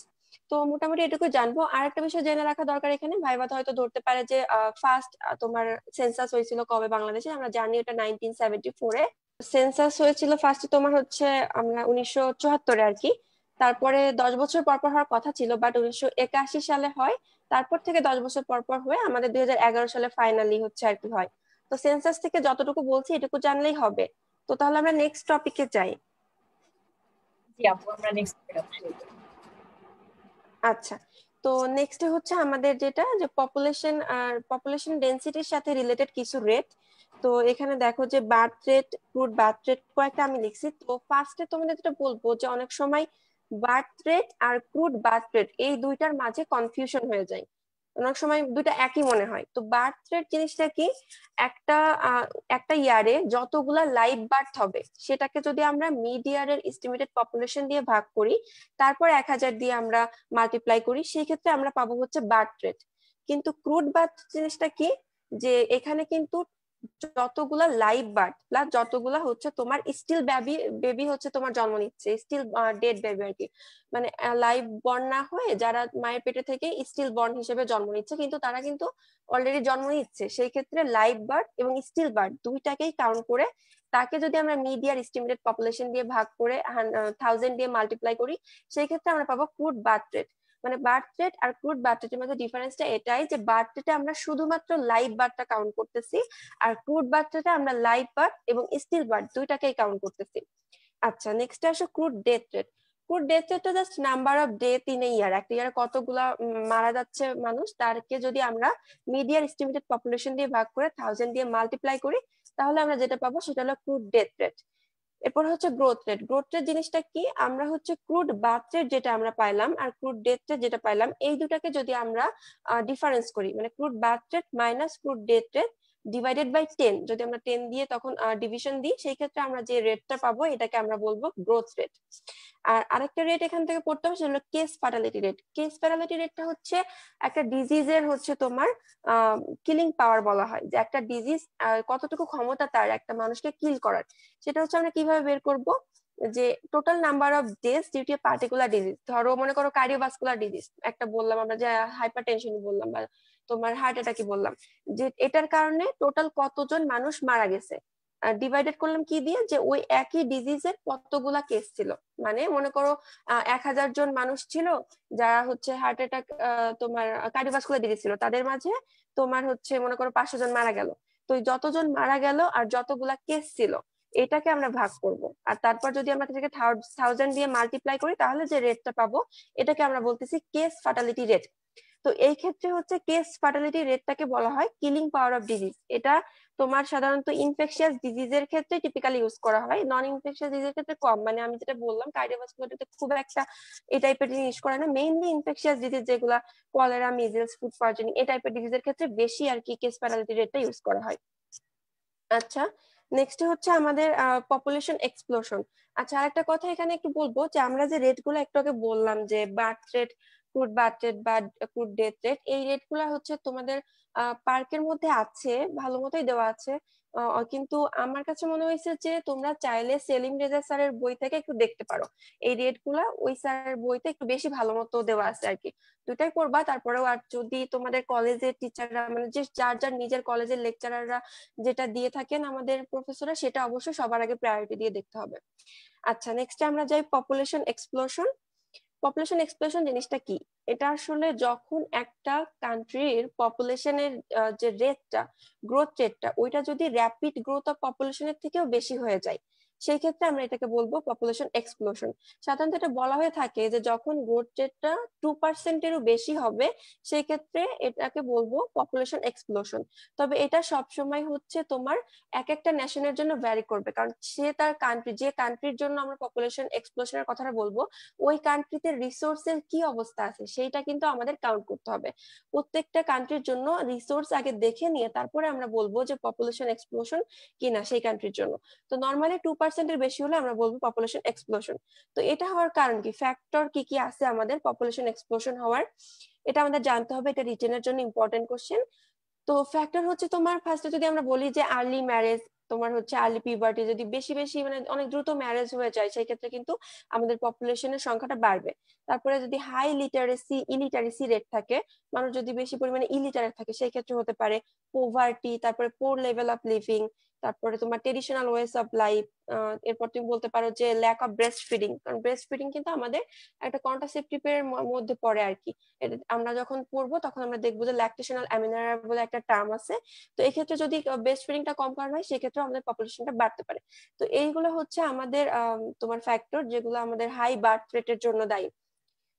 [SPEAKER 2] তো মোটামুটি এটুকু জানব। আর একটা বিষয় জেনে রাখা দরকার এখানে। ভাইবাতে হয়তো ধরতে পারে যে ফার্স্ট তোমার সেন্সাস হয়েছিল কবে বাংলাদেশে? আমরা জানি এটা নাইনটিন সেভেন্টি ফোরে সেন্সাস হয়েছিল ফার্স্টে তোমার হচ্ছে আমরা উনিশশো চুয়াত্তরে আর কি তারপরে দশ বছর পর পর হওয়ার কথা ছিল বাট উনিশশো একাশি সালে হয়। তারপর থেকে দশ বছর পর পর হয়ে আমাদের দুই হাজার এগারো সালে ফাইনালি হচ্ছে আর কি হয়। তো সেন্সাস থেকে যতটুকু বলছি এটুকু জানলেই হবে। তো তাহলে আমরা নেক্সট টপিকে যাই। আচ্ছা। তো নেক্সট হচ্ছে আমাদের যেটা যে পপুলেশন আর পপুলেশন ডেন্সিটির সাথে রিলেটেড কিছু রেট তো এখানে দেখো যে birth rate crude birth rate কয়েকটা আমি লিখছি। তো ফার্স্টে তোমাদের যেটা বলব যে অনেক সময় বার্থ রেট আর ক্রুড বার্থ রেট এই দুইটার মাঝে কনফিউশন হয়ে যায়। অনেক সময় দুইটা একই মনে হয়। তো বার্থ রেট জিনিসটা কি? একটা একটা ইয়ারে যতগুলা লাইভ বার্থ হবে, সেটাকে যদি আমরা মিড ইয়ারের এস্টিমেটেড পপুলেশন দিয়ে ভাগ করি, তারপর এক হাজার দিয়ে আমরা মাল্টিপ্লাই করি, সেই ক্ষেত্রে আমরা পাবো হচ্ছে বার্থ রেট কিন্তু ক্রুড বার্থ জিনিসটা কি? যে এখানে কিন্তু যতগুলা লাইভ বার্থ প্লাস যতগুলা হচ্ছে তোমার স্টিল বেবি বেবি হচ্ছে তোমার জন্ম নিচ্ছে স্টিল ডেড বেবি আর কি। মানে লাইভ বর্ন না হয়ে যারা মায়ের পেটে থেকে স্টিল বর্ন হিসেবে জন্ম নিচ্ছে, কিন্তু তারা কিন্তু অলরেডি জন্ম নিচ্ছে। সেই ক্ষেত্রে লাইভ বার্থ এবং স্টিল বার্থ দুইটাকেই কাউন্ট করে তাকে যদি আমরা মিডিয়ার এস্টিমেটেড পপুলেশন দিয়ে ভাগ করে থাউজেন্ড দিয়ে মাল্টিপ্লাই করি, সেই ক্ষেত্রে আমরা পাবো ক্রুড বার্থ রেট মানে বার্থ রেট আর ক্রুড বার্থ রেটের মধ্যে ডিফারেন্সটা এটাই যে বার্থ রেটে আমরা শুধুমাত্র লাইভ বার্থটা কাউন্ট করতেছি আর ক্রুড বার্থ রেটে আমরা লাইভ বার্থ এবং স্টিল বার্থ দুইটাকেই কাউন্ট করতেছি। আচ্ছা নেক্সট আসো crude death rate crude death রেটটা just number of death in a year একটা ইয়ারে কতগুলা মারা যাচ্ছে মানুষ, তারকে যদি আমরা মিডিয়ার এস্টিমেটেড পপুলেশন দিয়ে ভাগ করে থাউজেন্ড দিয়ে মাল্টিপ্লাই করি, তাহলে আমরা যেটা পাবো সেটা হলো ক্রুড ডেথ রেট এরপর হচ্ছে গ্রোথ রেট গ্রোথ রেট জিনিসটা কি? আমরা হচ্ছে ক্রুড বার্থ রেট যেটা আমরা পাইলাম আর ক্রুড ডেথ রেট যেটা পাইলাম, এই দুটাকে যদি আমরা ডিফারেন্স করি মানে crude birth rate minus crude death rate divided by ten যদি আমরা টেন দিয়ে তখন ডিভিশন দিই, সেই ক্ষেত্রে আমরা যে রেটটা পাবো, এটাকে আমরা বলব গ্রোথ রেট আর আরেকটা রেট এখান থেকে পড়তে হবে, সেটা হলো case fatality rate case fatality রেটটা হচ্ছে একটা ডিজিজের হচ্ছে তোমার কিলিং পাওয়ার বলা হয়, যে একটা ডিজিজ কতটুকু ক্ষমতা তার একটা মানুষকে কিল করার। সেটা হচ্ছে আমরা কীভাবে বের করব? যে total number of deaths due to particular disease ধরো মনে করো কার্ডিওভাস্কুলার ডিজিজ একটা বললাম আমরা যে হাইপার টেনশন বললাম বা তোমার হার্ট অ্যাটাকই বললাম, যে এটার কারণে টোটাল কতজন মানুষ মারা গেছে? ডিভাইডেড করলাম কি দিয়ে? যে ওই একই ডিজিজের কতগুলা কেস ছিল? মানে মনে করো এক হাজার জন মানুষ ছিল যারা হচ্ছে হার্ট অ্যাটাক তোমার কার্ডিওভাস্কুলার ডিজিজ ছিল। তাদের মাঝে তোমার হচ্ছে মনে করো পাঁচশো জন মারা গেল। তো যতজন মারা গেল আর যতগুলা কেস ছিল, এটাকে আমরা ভাগ করব। আর তারপর যদি আমরা থাউজেন্ড দিয়ে মাল্টিপ্লাই করি, তাহলে যে রেটটা পাবো, এটাকে আমরা বলতেছি কেস ফার্টালিটি রেট তো এই ক্ষেত্রে হচ্ছে কেস ফার্টালিটি রেটটাকে বলা হয় কিলিং পাওয়ার অফ ডিজিজ এটা তোমার সাধারণত ইনফেকশিয়াস ডিজিজের ক্ষেত্রে টিপিক্যালি ইউজ করা হয়। নন ইনফেকশিয়াস ডিজিজের ক্ষেত্রে কম। মানে আমি যেটা বললাম কার্ডিওভাস্কুলারিতে খুব একটা এই টাইপের জিনিস ইউজ করে না। মেইনলি ইনফেকশিয়াস ডিজিজ যেগুলা কলেরা মিজেলস ফুড পয়জনিং এই টাইপের ডিজিজের ক্ষেত্রে বেশি আর কি কেস ফার্টালিটি রেটটা ইউজ করা হয়। আচ্ছা নেক্সট হচ্ছে আমাদের পপুলেশন এক্সপ্লোশন আচ্ছা আরেকটা কথা এখানে একটু বলব যে আমরা যে রেটগুলো একটু আগে বললাম যে বার্থ রেট ক্রুড রেট বা ক্রুড ডেথ রেট এই রেটগুলা হচ্ছে তোমাদের পার্কের মধ্যে আছে, ভালো মতোই দেওয়া আছে। কিন্তু আমার কাছে মনে হয়েছে যে তোমরা চাইলে সেলিম রেজা স্যারের বই থেকে একটু দেখতে পারো। এই রেটগুলা ওই স্যারের বইতে একটু বেশি ভালো মতো দেওয়া আছে আর কি। দুটাই পড়বা, তারপরেও আর যদি তোমাদের কলেজের টিচাররা মানে যে যার যার নিজের কলেজের লেকচারাররা যেটা দিয়ে থাকেন আমাদের প্রফেসররা সেটা অবশ্যই সবার আগে প্রায়োরিটি দিয়ে দেখতে হবে। আচ্ছা নেক্সট আমরা যাই পপুলেশন এক্সপ্লোশন পপুলেশন এক্সপ্লোশন জিনিসটা কি? এটা আসলে যখন একটা কান্ট্রির পপুলেশনের যে রেটটা গ্রোথ রেটটা ওইটা যদি র্যাপিড গ্রোথ অফ পপুলেশনের থেকেও বেশি হয়ে যায় সেই ক্ষেত্রে আমরা এটাকে বলব পপুলেশন এক্সপ্লোশন সাধারণত এটা বলা হয়ে থাকে যে যখন গ্রোথ রেটটা টু পার্সেন্টেরও বেশি হবে, সেই ক্ষেত্রে এটাকে বলব পপুলেশন এক্সপ্লোশন তবে এটা সবসময় হচ্ছে তোমার এক একটা ন্যাশনের জন্য ভ্যারি করবে। কারণ সে তার কান্ট্রি যে কান্ট্রির জন্য আমরা পপুলেশন এক্সপ্লোশনের কথাটা বলব, ওই কান্ট্রিতে রিসোর্সের কি অবস্থা আছে, সেইটা কিন্তু আমাদের কাউন্ট করতে হবে। প্রত্যেকটা কান্ট্রির জন্য রিসোর্স আগে দেখে নিয়ে তারপরে আমরা বলব যে পপুলেশন এক্সপ্লোশন কিনা সেই কান্ট্রির জন্য। তো নর্মালি টু পার্সেন্টের বেশি হলে আমরা বলব পপুলেশন এক্সপ্লোশন তো এটা হওয়ার কারণ কি? ফ্যাক্টর কি কি আছে আমাদের পপুলেশন এক্সপ্লোশন হওয়ার? এটা আমাদের জানতে হবে, এটা রিটেনের জন্য ইম্পর্টেন্ট কোশ্চেন তো ফ্যাক্টর হচ্ছে তোমার ফার্স্টে যদি আমরা বলি যে আর্লি ম্যারেজ তোমার হচ্ছে আর্লি পিউবার্টি যদি বেশি বেশি মানে অনেক দ্রুত ম্যারেজ হয়ে যায়, সেই ক্ষেত্রে কিন্তু আমাদের পপুলেশনের সংখ্যাটা বাড়বে। তারপরে যদি হাই লিটারেসি ইলিটারেসি রেট থাকে, মানুষ যদি বেশি পরিমাণে ইলিটারেট থাকে, সেই ক্ষেত্রে হতে পারে পোভার্টি তারপরে পোর লেভেল অফ লিভিং তারপরে তোমার ট্রেডিশনাল ওয়েস অফ লাইফ এরপর তুমি বলতে পারো যে ল্যাক অফ ব্রেস্ট ফিডিং কারণ ব্রেস্ট ফিডিং কিন্তু আমাদের একটা কন্ট্রাসেপটিভ এর মধ্যে পড়ে আর কি। আমরা যখন পড়ব তখন আমরা দেখব যে ল্যাকটেশনাল অ্যামিনার বলে একটা টার্ম আছে। তো এই ক্ষেত্রে যদি ব্রেস্ট ফিডিংটা কম করানো হয় সেক্ষেত্রে আমাদের পপুলেশনটা বাড়তে পারে। তো এইগুলো হচ্ছে আমাদের তোমার ফ্যাক্টর যেগুলো আমাদের হাই বার্থ রেটের জন্য দায়ী।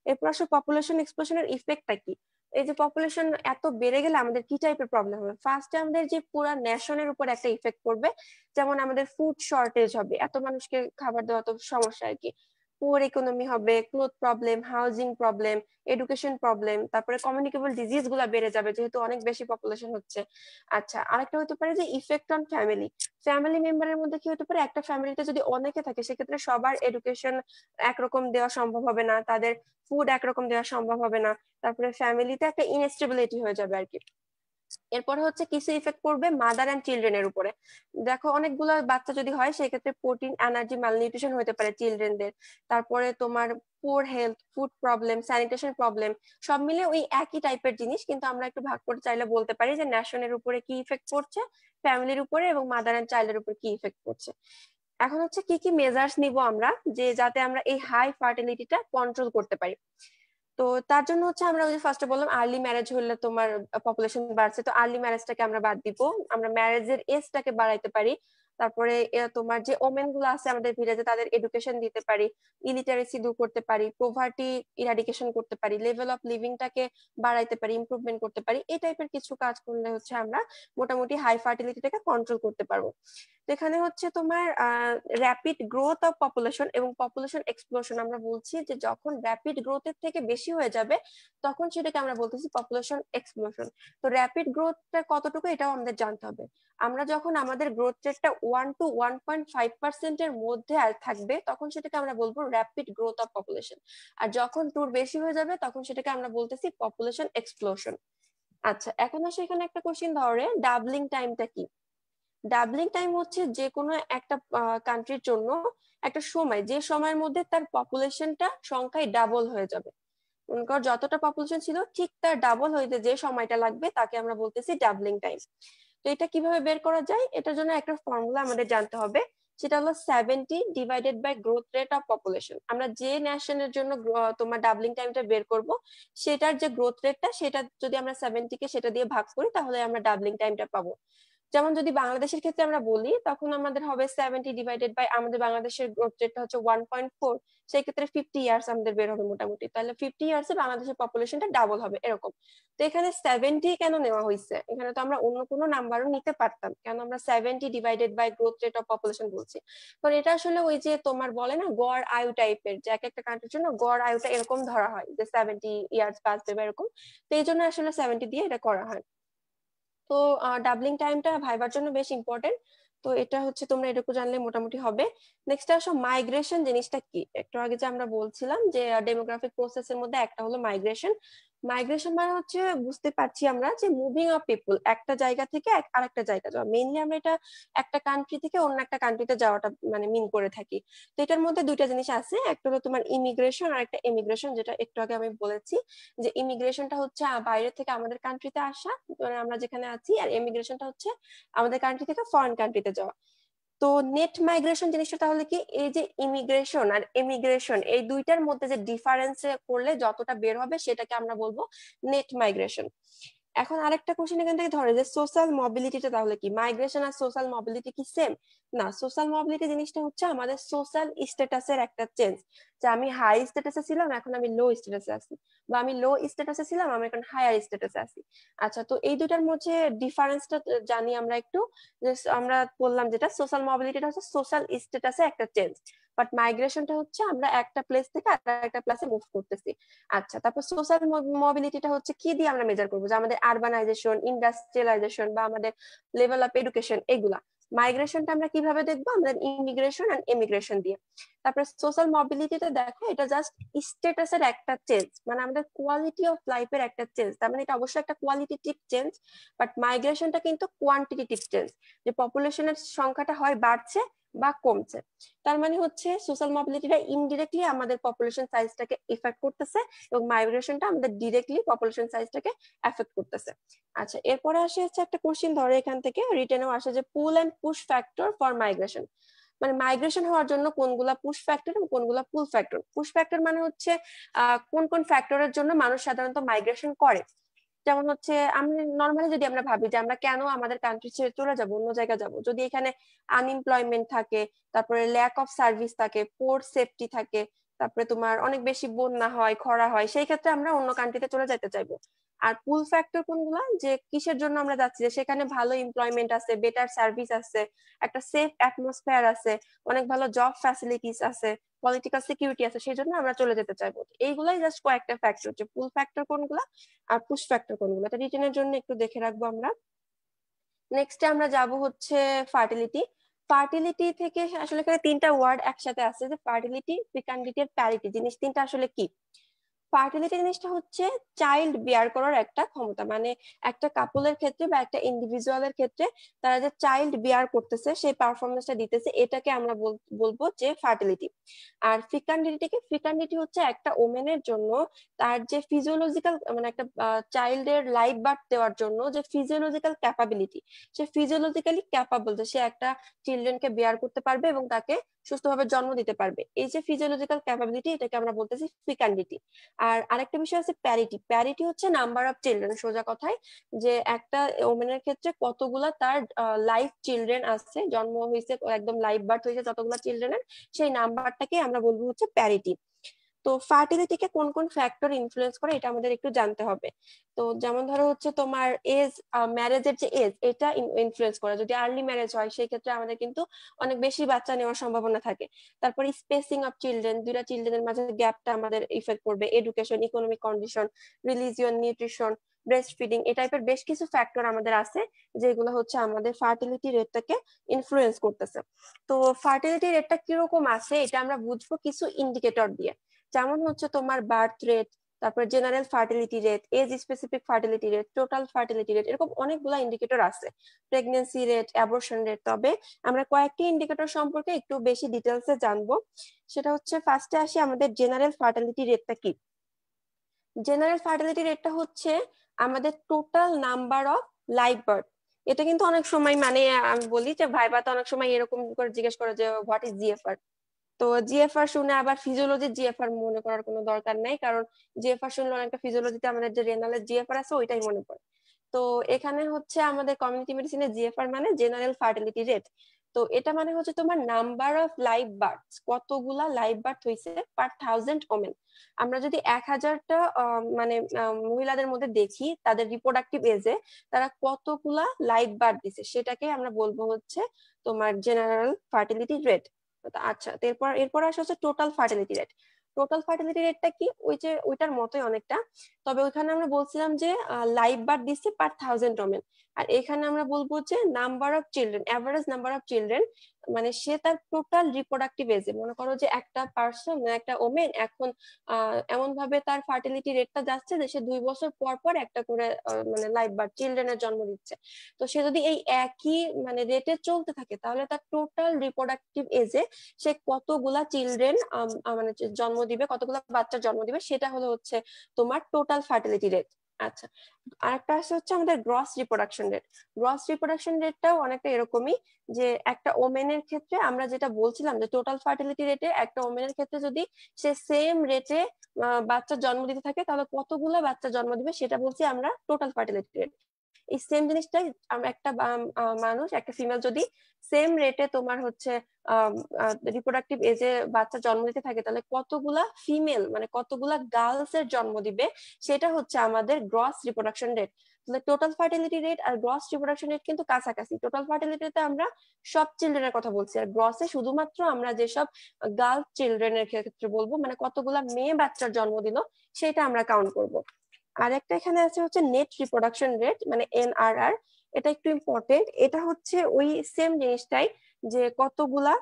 [SPEAKER 2] এরপর আসলে পপুলেশন এক্সপ্লোশনের ইফেক্টটা কি? এই যে পপুলেশন এত বেড়ে গেলে আমাদের কি টাইপের প্রবলেম হবে? ফার্স্টে আমাদের যে পুরা নেশনের উপর একটা ইফেক্ট পড়বে, যেমন আমাদের ফুড শর্টেজ হবে, এত মানুষকে খাবার দেওয়া তো সমস্যা আর কি। পুয়ার ইকোনমি হবে cloth problem housing problem education problem তারপরে কমিউনিকেবল ডিজিজগুলা বেড়ে যাবে যেহেতু অনেক বেশি পপুলেশন হচ্ছে। আচ্ছা আরেকটা হতে পারে যে ইফেক্ট অন ফ্যামিলি ফ্যামিলি মেম্বারের মধ্যে কি হতে পারে? একটা ফ্যামিলিতে যদি অনেকে থাকে, সেক্ষেত্রে সবার এডুকেশন একরকম দেওয়া সম্ভব হবে না, তাদের ফুড একরকম দেওয়া সম্ভব হবে না, তারপরে ফ্যামিলিতে একটা ইনস্টেবিলিটি হয়ে যাবে আর কি। এরপরে হচ্ছে কিছু ইফেক্ট পড়বে মাদার অ্যান্ড চিলড্রেনের উপরে। দেখো, অনেকগুলো বাচ্চা যদি হয়, সেক্ষেত্রে প্রোটিন এনার্জি মালনিউট্রিশন হতে পারে চিলড্রেনদের তারপরে তোমার poor health food problem sanitation problem সব মিলে ওই একই টাইপের জিনিস, কিন্তু আমরা একটু ভাগ করে চাইলে বলতে পারি যে ন্যাশনের উপরে কি ইফেক্ট পড়ছে ফ্যামিলির উপরে এবং মাদার অ্যান্ড চাইল্ডের উপর কি ইফেক্ট পড়ছে। এখন হচ্ছে কি কি মেজার্স নিব আমরা, যে যাতে আমরা এই হাই ফার্টিলিটিটা কন্ট্রোল করতে পারি। তো তার জন্য হচ্ছে আমরা ওই যে ফার্স্টে বললাম আর্লি ম্যারেজ হলে তোমার পপুলেশন বাড়ছে। তো আর্লি ম্যারেজটাকে আমরা বাদ দিব। আমরা ম্যারেজের এজটাকে বাড়াইতে পারি। তারপরে তোমার যে ওমেনগুলো আছে আমাদের ভিলেজে তাদের এডুকেশন দিতে পারি। ইলিটারেসি দূর করতে পারি। প্রভার্টি ইরাডিকেশন করতে পারি। লেভেল অফ লিভিংটাকে বাড়াইতে পারি ইমপ্রুভমেন্ট করতে পারি। এই টাইপের কিছু কাজ করলে হচ্ছে আমরা মোটামুটি হাই ফার্টিলিটিটাকে কন্ট্রোল করতে পারব। এখানে হচ্ছে তোমার র্যাপিড গ্রোথ অফ পপুলেশন এবং পপুলেশন এক্সপ্লোশন আমরা বলছি যে যখন র্যাপিড গ্রোথের থেকে বেশি হয়ে যাবে, তখন সেটাকে আমরা বলতেছি পপুলেশন এক্সপ্লোশন তো র্যাপিড গ্রোথটা কতটুকু এটাও আমাদের জানতে হবে। আমরা যখন আমাদের গ্রোথ রেটটা one two one point five পার্সেন্টের মধ্যে থাকবে, তখন সেটাকে আমরা বলব র্যাপিড গ্রোথ অফ পপুলেশন আর যখন টুর বেশি হয়ে যাবে, তখন সেটাকে আমরা বলতেছি পপুলেশন এক্সপ্লোশন আচ্ছা এখন আসে এখানে একটা কোশ্চিন ধরে ডাবলিং টাইমটা কি? ডাবলিং টাইম হচ্ছে যে কোনো একটা কান্ট্রির জন্য একটা সময়। যে সময়ের মধ্যে তার পপুলেশনটা সংখ্যায় ডাবল হয়ে যাবে। মনে যতটা পপুলেশন ছিল, ঠিক তার ডাবল হইতে যে সময়টা লাগবে তাকে আমরা বলতেছি ডাবলিং টাইম তো এটা কীভাবে বের করা যায়? এটার জন্য একটা ফর্মুলা আমাদের জানতে হবে, সেটা হলো seventy divided by growth rate of population আমরা যে ন্যাশনের জন্য তোমার ডাবলিং টাইমটা বের করব, সেটার যে গ্রোথ রেটটা সেটা যদি আমরা সেভেন্টি কে সেটা দিয়ে ভাগ করি, তাহলে আমরা ডাবলিং টাইমটা পাবো। যেমন যদি বাংলাদেশের ক্ষেত্রে আমরা বলি, তখন আমাদের হবে সেভেন্টি ডিভাইডেড বাই আমাদের বাংলাদেশের গ্রোথ রেটটা হচ্ছে ওয়ান পয়েন্ট ফোর সেই ক্ষেত্রে ফিফটি ইয়ার্স আমাদের বের হবে মোটামুটি। তাহলে ফিফটি ইয়ার্স বাংলাদেশের পপুলেশনটা ডাবল হবে এরকম। তো এখানে সেভেন্টি কেন নেওয়া হয়েছে এখানে তো আমরা অন্য কোনো নাম্বারও নিতে পারতাম, কেন আমরা seventy divided by growth rate of population বলছি। কারণ এটা আসলে ওই যে তোমার বলে না, গড় আয়ু টাইপের যে এক একটা কান্ট্রির জন্য গড় আয়ুটা এরকম ধরা হয়, যে সেভেন্টি ইয়ার্স বাঁচবে বা এরকম। তো এই জন্য আসলে সেভেন্টি দিয়ে এটা করা হয়। তো ডাবলিং টাইমটা ভাইবার জন্য বেশ ইম্পর্টেন্ট তো এটা হচ্ছে তোমরা এটুকু জানলে মোটামুটি হবে। নেক্সট আসো মাইগ্রেশন জিনিসটা কি? একটু আগে যে আমরা বলছিলাম যে ডেমোগ্রাফিক প্রসেসের মধ্যে একটা হলো মাইগ্রেশন মাইগ্রেশন মানে হচ্ছে বুঝতে পারছি আমরা যে মুভিং অফ পিপল একটা জায়গা থেকে আরেকটা জায়গা যাওয়া। মেইনলি আমরা এটা একটা কান্ট্রি থেকে অন্য একটা কান্ট্রিতে যাওয়াটা মানে মিন করে থাকি। তো এটার মধ্যে দুইটা জিনিস আছে। একটা হলো তোমার ইমিগ্রেশন আর একটা ইমিগ্রেশন যেটা একটু আগে আমি বলেছি যে ইমিগ্রেশনটা হচ্ছে বাইরে থেকে আমাদের কান্ট্রিতে আসা মানে আমরা যেখানে আছি, আর ইমিগ্রেশনটা হচ্ছে আমাদের কান্ট্রি থেকে ফরেন কান্ট্রিতে যাওয়া। তো নেট মাইগ্রেশন জিনিসটা তাহলে কি? এই যে ইমিগ্রেশন আর এমিগ্রেশন এই দুইটার মধ্যে যে ডিফারেন্স করলে যতটা বের হবে সেটাকে আমরা বলব নেট মাইগ্রেশন এখন আরেকটা কোশ্চেন এখান থেকে ধরে যে সোশ্যাল মোবিলিটিটা তাহলে কি? মাইগ্রেশন আর সোশ্যাল মোবিলিটি কি সেম না সোশ্যাল মোবিলিটি জিনিসটা হচ্ছে আমাদের সোশ্যাল স্ট্যাটাসের একটা চেঞ্জ যে আমি হাই স্ট্যাটাসে ছিলাম, এখন আমি লো স্ট্যাটাসে আছি। বা আমি লো স্ট্যাটাসে ছিলাম, আমি এখন হায়ার স্ট্যাটাসে আছি। আচ্ছা তো এই দুটার মধ্যে ডিফারেন্সটা জানি আমরা একটু। যে আমরা বললাম যেটা সোশ্যাল মোবিলিটিটা হচ্ছে সোশ্যাল স্ট্যাটাসে একটা চেঞ্জ বাট মাইগ্রেশনটা হচ্ছে আমরা একটা প্লেস থেকে একটা প্লেসে মুভ করতেছি। আচ্ছা তারপর সোশ্যাল মোবিলিটিটা হচ্ছে কি দিয়ে আমরা মেজার করব? যে আমাদের আরবানাইজেশন ইন্ডাস্ট্রিয়ালাইজেশন বা আমাদের লেভেল অফ এডুকেশন এগুলা। মাইগ্রেশনটা আমরা কীভাবে দেখব? আমাদের ইমিগ্রেশন এন্ড ইমিগ্রেশন দিয়ে। তারপরে সোশ্যাল মোবিলিটিতে দেখো, এটা জাস্ট স্টেটাসের একটা চেঞ্জ মানে আমাদের কোয়ালিটি অফ লাইফের একটা চেঞ্জ তার মানে এটা অবশ্যই একটা কোয়ালিটিটিভ চেঞ্জ বাট মাইগ্রেশনটা কিন্তু কোয়ান্টিটিভ চেঞ্জ যে পপুলেশনের সংখ্যাটা হয় বাড়ছে বা কমছে। তার মানে হচ্ছে সোশ্যাল মোবিলিটিটা ইনডিরেক্টলি আমাদের পপুলেশন সাইজটাকে এফেক্ট করতেছে এবং মাইগ্রেশনটা আমাদের ডিরেক্টলি পপুলেশন সাইজটাকে এফেক্ট করতেছে। আচ্ছা এরপরে আসে হচ্ছে একটা কোশ্চিন ধরে এখান থেকে। রিটেনেও আসে যে pull and push factor for migration মানে মাইগ্রেশন হওয়ার জন্য কোনগুলা পুশ ফ্যাক্টর এবং কোনগুলা পুল ফ্যাক্টর পুশ ফ্যাক্টর মানে হচ্ছে কোন কোন ফ্যাক্টরের জন্য মানুষ সাধারণত মাইগ্রেশন করে? যেমন হচ্ছে, আমি নর্মালি যদি আমরা ভাবি যে আমরা কেন আমাদের কান্ট্রি ছেড়ে চলে যাব, অন্য জায়গা যাব, যদি এখানে আনএমপ্লয়মেন্ট থাকে, তারপরে ল্যাক অফ সার্ভিস থাকে পোর সেফটি থাকে, তারপরে তোমার অনেক বেশি বন্যা হয়, খরা হয়, সেই ক্ষেত্রে আমরা অন্য কান্ট্রিতে চলে যেতে চাইব। আর পুল ফ্যাক্টর কোনগুলো? যে কিসের জন্য আমরা যাচ্ছি? যে সেখানে ভালো এমপ্লয়মেন্ট আছে বেটার সার্ভিস আছে, একটা সেফ অ্যাটমসফিয়ার আছে, অনেক ভালো জব ফ্যাসিলিটিস আছে পলিটিক্যাল সিকিউরিটি আছে, সেই জন্য আমরা চলে যেতে চাইব। এইগুলাই জাস্ট কয়েকটা ফ্যাক্টর যে পুল ফ্যাক্টর কোনগুলো আর পুশ ফ্যাক্টর কোনগুলো। এটা রিটেনের জন্য একটু দেখে রাখব আমরা। নেক্সটে আমরা যাব হচ্ছে ফার্টিলিটি ফার্টিলিটি থেকে আসলে এখানে তিনটা ওয়ার্ড একসাথে আছে, যে ফার্টিলিটি ফিকান্ডিটি আর প্যারিটি জিনিস তিনটা আসলে কি? ফার্টিলিটি জিনিসটা হচ্ছে চাইল্ড বিয়ার করার একটা ক্ষমতা। মানে একটা কাপলের ক্ষেত্রে বা একটা ইন্ডিভিজুয়ালের ক্ষেত্রে তারা যে চাইল্ড বিয়ার করতেছে, সেই পারফরমেন্সটা দিতেছে, এটাকে আমরা বলব যে ফার্টিলিটি আর ফিকান্ডিটিকে ফিকান্ডিটি হচ্ছে একটা ওমেনের জন্য তার যে ফিজিওলজিক্যাল মানে একটা চাইল্ডের লাইফ বার্থ দেওয়ার জন্য যে ফিজিওলজিক্যাল ক্যাপাবিলিটি সে ফিজিওলজিক্যালি ক্যাপাবল সে একটা চিলড্রেনকে বিয়ার করতে পারবে এবং তাকে সুস্থভাবে জন্ম দিতে পারবে। এই যে ফিজিওলজিক্যাল ক্যাপাবিলিটি এটাকে আমরা বলতেছি ফিকান্ডিটি আর আরেকটা বিষয় আছে প্যারিটি প্যারিটি হচ্ছে নাম্বার অফ চিলড্রেন সোজা কথায়, যে একটা ওমেনের ক্ষেত্রে কতগুলা তার লাইফ চিলড্রেন আছে, জন্ম হয়েছে একদম লাইফ বার্থ হয়েছে যতগুলা চিলড্রেনের সেই নাম্বারটাকে আমরা বলব হচ্ছে প্যারিটি তো ফার্টিলিটিকে কোন কোন ফ্যাক্টর ইনফ্লুয়েন্স করে এটা আমাদের একটু জানতে হবে। তো যেমন ধরো হচ্ছে তোমার এজ ম্যারেজের যে এজ এটা ইনফ্লুয়েন্স করে। যদি আর্লি ম্যারেজ হয় সেই ক্ষেত্রে আমাদের কিন্তু অনেক বেশি বাচ্চা নেওয়ার সম্ভাবনা থাকে। তারপরে স্পেসিং অফ চিলড্রেন দুইটা চিলড্রেনের মাঝে গ্যাপটা আমাদের ইফেক্ট করবে। Education economic condition religion nutrition breast feeding এই টাইপের বেশ কিছু ফ্যাক্টর আমাদের আছে, যেগুলো হচ্ছে আমাদের ফার্টিলিটি রেটটাকে ইনফ্লুয়েন্স করতেছে। তো ফার্টিলিটি রেটটা কীরকম আছে, এটা আমরা বুঝব কিছু ইন্ডিকেটর দিয়ে। যেমন হচ্ছে তোমার বার্থ রেট তারপর general fertility rate age specific fertility rate total fertility rate এরকম অনেকগুলো ইন্ডিকেটর আছে। প্রেগনেন্সি রেট অ্যাবর্শন রেট তবে আমরা কয়েকটি ইন্ডিকেটর সম্পর্কে একটু বেশি ডিটেলসে জানব। সেটা হচ্ছে ফার্স্টে আসি আমাদের জেনারেল ফার্টিলিটি রেটটা কি? জেনারেল ফার্টিলিটি রেটটা হচ্ছে আমাদের total number of live birth এটা কিন্তু অনেক সময় মানে আমি বলি যে ভাইবা তো অনেক সময় এরকম করে জিজ্ঞেস করে যে হোয়াট ইজ জিএফআর তো জিএফআর শুনে আবার ফিজিওলজি জিএফআর মনে করার কোনো দরকার নাই, কারণ জিএফআর শুনলে অনেকটা ফিজিওলজিতে আমাদের যে রেনালের জিএফআর আছে, ওইটাই মনে পড়ে। তো এখানে হচ্ছে আমাদের কমিউনিটি মেডিসিনের জিএফআর মানে জেনারেল ফার্টিলিটি রেট তো এটা মানে হচ্ছে তোমার নাম্বার অফ লাইভ বার্থ কতগুলা লাইভ বার্থ হয়েছে পার থাউজেন্ড ওমেন আমরা যদি এক হাজারটা মানে মহিলাদের মধ্যে দেখি, তাদের রিপ্রোডাক্টিভ এজে তারা কতগুলা লাইভ বার্থ দিছে, সেটাকে আমরা বলব হচ্ছে তোমার জেনারেল ফার্টিলিটি রেট আচ্ছা এরপর এরপর আসে হচ্ছে total fertility rate total fertility রেটটা কি? ওই যে, ওইটার মতোই অনেকটা। তবে ওইখানে আমরা বলছিলাম যে লাইভ বার্থ দিচ্ছে পার থাউজেন্ড ওমেন আর এখানে আমরা বলব যে number of children average number of children মানে সে তার টোটাল রিপ্রোডাক্টিভ এজে মনে করো যে একটা পার্সন একটা ওমেন এখন এমন ভাবে তার ফার্টিলিটি রেটটা যাচ্ছে যে সে দুই বছর পর পর একটা করে মানে লাইফ বার্থ চিলড্রেনের জন্ম দিচ্ছে। তো সে যদি এই একই মানে রেটে চলতে থাকে, তাহলে তার টোটাল রিপ্রোডাক্টিভ এজে সে কতগুলা চিলড্রেন মানে জন্ম দিবে, কতগুলা বাচ্চার জন্ম দিবে, সেটা হলো হচ্ছে তোমার টোটাল ফার্টিলিটি রেট আচ্ছা আরেকটা আছে হচ্ছে আমাদের gross reproduction rate gross reproduction রেটটাও অনেকটা এরকমই যে একটা ওমেনের ক্ষেত্রে আমরা যেটা বলছিলাম যে টোটাল ফার্টিলিটি রেটে একটা ওমেনের ক্ষেত্রে যদি সে সেম রেটে বাচ্চা জন্ম দিতে থাকে, তাহলে কতগুলো বাচ্চা জন্ম দিবে সেটা বলছি আমরা টোটাল ফার্টিলিটি রেট এই সেম জিনিসটাই একটা মানুষ, একটা ফিমেল যদি সেম রেটে তোমার হচ্ছে রিপ্রোডাক্টিভ এজে বাচ্চা জন্ম দিতে থাকে, তাহলে কতগুলা ফিমেল মানে কতগুলা গার্লস এর জন্ম দিবে, সেটা হচ্ছে আমাদের গ্রস রিপ্রোডাকশন রেট তাহলে টোটাল ফার্টিলিটি রেট আর গ্রস রিপ্রোডাকশন রেট কিন্তু কাছাকাছি। টোটাল ফার্টিলিটিতে আমরা সব চিলড্রেনের কথা বলছি, আর গ্রসে শুধুমাত্র আমরা যেসব গার্ল চিলড্রেনের ক্ষেত্রে বলব মানে কতগুলা মেয়ে বাচ্চার জন্ম দিল, সেটা আমরা কাউন্ট করব। আর একটা এখানে আছে হচ্ছে নেট রিপ্রোডাকশন রেট মানে এনআরআর এটা একটু ইম্পর্টেন্ট এটা হচ্ছে ওই সেম জিনিসটাই যে কতগুলা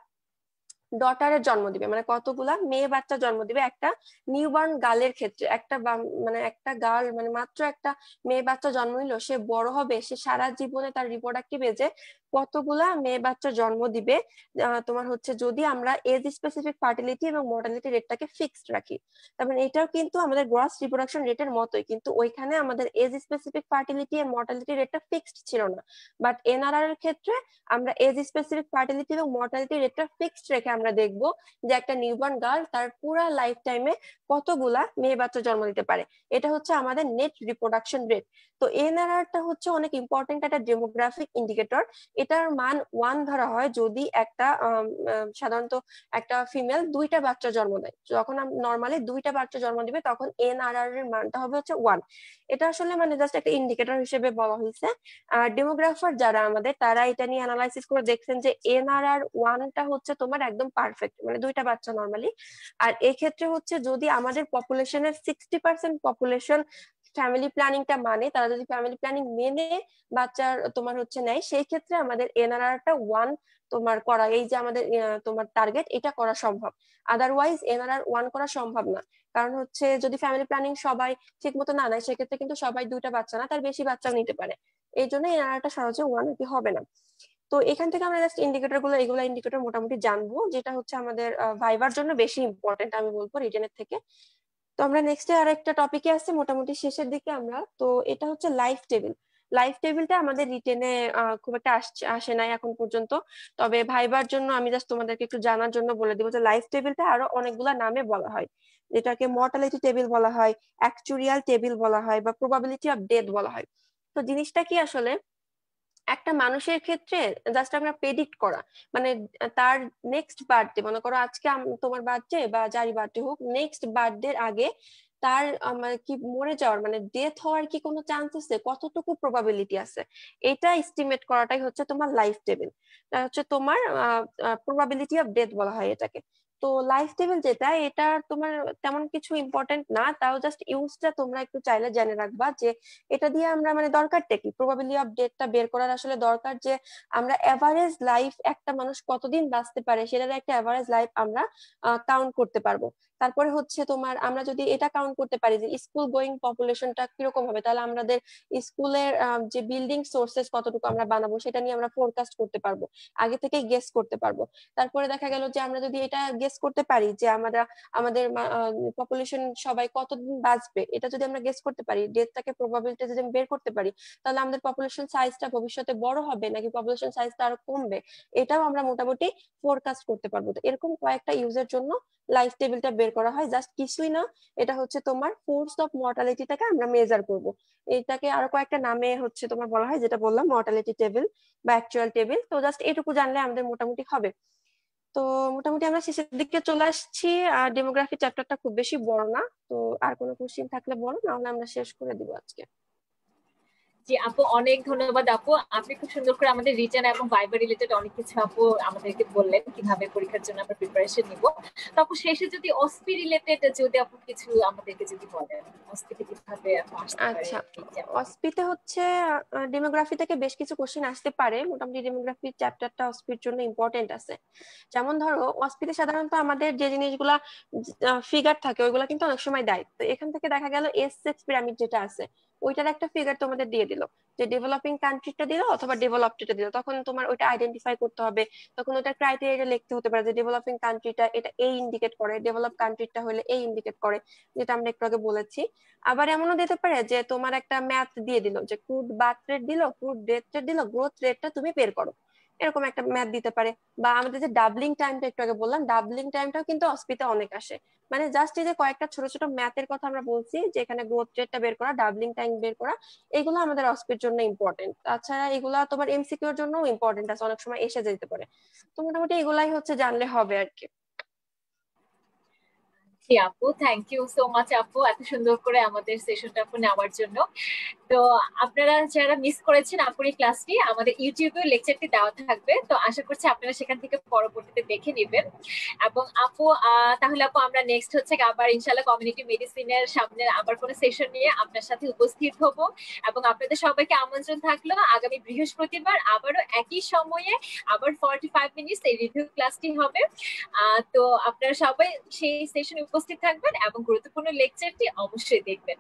[SPEAKER 2] ডটারের জন্ম দিবে মানে কতগুলা মেয়ে বাচ্চা জন্ম দিবে একটা নিউবার্ন গার্লের ক্ষেত্রে। একটা মানে একটা গার্ল মানে মাত্র একটা মেয়ে বাচ্চা জন্ম নিল, সে বড় হবে, সে সারা জীবনে তার রিপ্রোডাক্টিভ এজে কতগুলা মেয়ে বাচ্চা জন্ম দিবে? তোমার হচ্ছে যদি আমরা এজ স্পেসিফিক ফার্টিলিটি এবং মর্টালিটি রেটটাকে ফিক্সড রাখি তারপরে এটাও কিন্তু আমাদের গ্রস রিপ্রোডাকশন রেটের মতোই, কিন্তু ওইখানে আমাদের এজ স্পেসিফিক ফার্টিলিটি এর মর্টালিটি রেটটা ফিক্সড ছিল না। বাট এনআরআর এর ক্ষেত্রে আমরা এজ স্পেসিফিক ফার্টিলিটি এবং মর্টালিটি রেটটা ফিক্সড রেখে আমরা দেখব যে একটা নিউবর্ন গার্ল তার পুরা লাইফ টাইমে কতগুলা মেয়ে বাচ্চা জন্ম দিতে পারে। এটা হচ্ছে আমাদের নেট রিপ্রোডাকশন রেট তো এনআরআরটা হচ্ছে অনেক ইম্পর্টেন্ট একটা ডেমোগ্রাফিক ইন্ডিকেটর এটার মান ওয়ান ধরা হয় যদি একটা সাধারণত একটা ফিমেল দুইটা বাচ্চা জন্ম দেয়। যখন নর্মালি দুইটা বাচ্চা জন্ম দিবে, তখন এনআরআর এর মানটা হবে হচ্ছে ওয়ান এটা আসলে মানে জাস্ট একটা ইন্ডিকেটর হিসেবে বলা হয়েছে। আর ডেমোগ্রাফার যারা আমাদের, তারা এটা নিয়ে অ্যানালাইসিস করে দেখছেন যে এন আর আর ওয়ানটা হচ্ছে তোমার একদম পারফেক্ট মানে দুইটা বাচ্চা নর্মালি আর এক্ষেত্রে হচ্ছে যদি আমাদের পপুলেশনের সিক্সটি পার্সেন্ট পপুলেশন ফ্যামিলি প্ল্যানিংটা মানে তারা যদি ফ্যামিলি প্ল্যানিং মেনে বাচ্চার তোমার হচ্ছে নেয়, সেই ক্ষেত্রে আমাদের এনআরআরটা ওয়ান তোমার করা, এই যে আমাদের তোমার টার্গেট এটা করা সম্ভব। আদারওয়াইজ এনআরআর ওয়ান করা সম্ভব না। কারণ হচ্ছে যদি ফ্যামিলি প্ল্যানিং সবাই ঠিক মতো না নেয়, সেক্ষেত্রে কিন্তু সবাই দুইটা বাচ্চা না, তার বেশি বাচ্চাও নিতে পারে। এই জন্য এনআরআরটা সহজে ওয়ান হবে না। তো এখান থেকে আমরা জাস্ট ইন্ডিকেটরগুলো, এগুলো ইন্ডিকেটর মোটামুটি জানব, যেটা হচ্ছে আমাদের ভাইবার জন্য বেশি ইম্পর্টেন্ট আমি বলব রিটেনের থেকে। তো আমরা নেক্সটে আরেকটা টপিকে আসছে, মোটামুটি শেষের দিকে আমরা। তো এটা হচ্ছে লাইফ টেবিল লাইফ টেবিলটা আমাদের রিটেনে খুব একটা আসে নাই এখন পর্যন্ত। তবে ভাইবার জন্য আমি জাস্ট তোমাদেরকে একটু জানার জন্য বলে দিব যে লাইফ টেবিলটা আরও অনেকগুলা নামে বলা হয়। যেটাকে মর্টালিটি টেবিল বলা হয় অ্যাকচুরিয়াল টেবিল বলা হয় বা প্রবাবিলিটি অফ ডেথ বলা হয়। তো জিনিসটা কি আসলে? একটা মানুষের ক্ষেত্রে জাস্ট আমরা প্রেডিক্ট করা। মানে তার নেক্সট বার্থডে মনে করো আজকে তোমার বার্থডে বা যারই বার্থডে হোক নেক্সট বার্থডে আগে তার মানে কি মরে যাওয়ার মানে ডেথ হওয়ার কি কোনো চান্স আছে? কতটুকু প্রবাবিলিটি আছে? এটা এস্টিমেট করাটাই হচ্ছে তোমার লাইফ টেবিল হচ্ছে তোমার প্রবাবিলিটি অফ ডেথ বলা হয় এটাকে। তো লাইফ টেবিল যেটা, এটা তোমার তেমন কিছু ইম্পর্টেন্ট না। তাও জাস্ট ইউজটা তোমরা একটু চাইলে জেনে রাখবা যে, এটা দিয়ে আমরা মানে দরকারটা কি? প্রবাবিলি অফ ডেটটা বের করার আসলে দরকার যে, আমরা এভারেজ লাইফ একটা মানুষ কতদিন বাঁচতে পারে, সেটার একটা এভারেজ লাইফ আমরা কাউন্ট করতে পারব। তারপরে হচ্ছে তোমার আমরা যদি এটা কাউন্ট করতে পারি যে স্কুল গোয়িং পপুলেশনটা কীরকম হবে, তাহলে আমাদের স্কুলের যে বিল্ডিং সোর্সেস কতটুকু আমরা বানাবো সেটা নিয়ে আমরা ফোরকাস্ট করতে পারব, আগে থেকে গেস করতে পারব। তারপরে দেখা গেল যে আমরা যদি এটা গেস করতে পারি যে আমরা, আমাদের পপুলেশন সবাই কতদিন বাঁচবে, এটা যদি আমরা গেস করতে পারি ডেথটাকে প্রবাবিলিটি যদি বের করতে পারি, তাহলে আমাদের পপুলেশন সাইজটা ভবিষ্যতে বড় হবে নাকি পপুলেশন সাইজটা আরও কমবে, এটাও আমরা মোটামুটি ফোরকাস্ট করতে পারব। তো এরকম কয়েকটা ইউজের জন্য লাইফ টেবিলটা বের করা হয় জাস্ট কিছুই না, এটা হচ্ছে তোমার ফোর্স অফ মর্টালিটিটাকে আমরা মেজার করব। এটাকে আরও কয়েকটা নামে হচ্ছে তোমার বলা হয়, যেটা বললাম মর্টালিটি টেবিল বা অ্যাকচুয়াল টেবিল তো জাস্ট এটুকু জানলে আমাদের মোটামুটি হবে। তো মোটামুটি আমরা শেষের দিকে চলে আসছি। আর ডেমোগ্রাফি চ্যাপ্টারটা খুব বেশি বড় না। তো আর কোনো কোশ্চিন থাকলে বলো, নাহলে আমরা শেষ করে দিব আজকে।
[SPEAKER 1] জি আপু অনেক ধন্যবাদ আপু। আপনি খুব সুন্দর করে আমাদের রিটার্ন এবং ভাইবার রিলেটেড অনেক কিছু আপু আমাদেরকে বললেন কীভাবে পরীক্ষার জন্য আমরা প্রিপারেশন নিব। তো আপু শেষে যদি অসপি রিলেটেড যদি আপু কিছু আমাদেরকে যদি বলেন অসপিতে কীভাবে
[SPEAKER 2] আচ্ছা অসপিতে হচ্ছে ডেমোগ্রাফি থেকে বেশ কিছু কোশ্চেন আসতে পারে। মোটামুটি ডেমোগ্রাফি চ্যাপ্টারটা অসপির জন্য ইম্পর্টেন্ট আছে। যেমন ধরো অসপিতে সাধারণত আমাদের যে জিনিসগুলা ফিগার থাকে ওইগুলা কিন্তু অনেক সময় দেয়। তো এখান থেকে দেখা গেল এস সিক্স পিরামিড যেটা আছে ওইটার একটা ফিগার তোমাদের দিয়ে দিল। যে ডেভেলপিং কান্ট্রিটা দিল অথবা ডেভেলপডটা দিল, তখন তোমার ওইটা আইডেন্টিফাই করতে হবে। তখন ওটা ক্রাইটেরিয়া লিখতে হতে পারে যে ডেভেলপিং কান্ট্রিটা এটা এই ইন্ডিকেট করে ডেভেলপ কান্ট্রিটা হলে এই ইন্ডিকেট করে, যেটা আমরা একটু আগে বলেছি। আবার এমনও দিতে পারে যে তোমার একটা ম্যাথ দিয়ে দিল যে ক্রুড বার্থ রেট দিল ক্রুড ডেথ রেট দিল গ্রোথ রেটটা তুমি বের করো। এরকম একটা ম্যাথ দিতে পারে। বা আমাদের যে ডাবলিং টাইমটা একটু আগে বললাম ডাবলিং টাইমটাও কিন্তু অস্পিতে অনেক আসে। মানে জাস্ট এই যে কয়েকটা ছোট ছোট ম্যাথের কথা আমরা বলছি যে এখানে গ্রোথ রেটটা বের করা ডাবলিং টাইম বের করা, এগুলো আমাদের অস্পির জন্য ইম্পর্টেন্ট তাছাড়া এগুলো তোমার এমসিকিউর জন্য ইম্পর্টেন্ট আছে, অনেক সময় এসে যেতে পারে। তো মোটামুটি এগুলাই হচ্ছে জানলে হবে আর কি।
[SPEAKER 1] আপু থ্যাংক ইউ সো মাচ আপু, এত সুন্দর করে আমাদের সেশনটা আপু নেওয়ার জন্য। তো আপনারা যারা মিস করেছেন আপুর এই ক্লাসটি আমাদের ইউটিউবে লেকচারটি দেওয়া থাকবে। তো আশা করছি আপনারা সেখান থেকে পরবর্তীতে দেখে নেবেন। এবং আপু তাহলে আপু আমরা নেক্সট হচ্ছে আবার ইনশাল্লাহ কমিউনিটি মেডিসিনের সামনে আবার কোনো সেশন নিয়ে আপনার সাথে উপস্থিত হব। এবং আপনাদের সবাইকে আমন্ত্রণ থাকল, আগামী বৃহস্পতিবার আবারও একই সময়ে আবার ফর্টি ফাইভ মিনিটস এই রিভিউ ক্লাসটি হবে। তো আপনারা সবাই সেই সেশনে উপস্থিত থাকবেন এবং গুরুত্বপূর্ণ লেকচারটি অবশ্যই দেখবেন।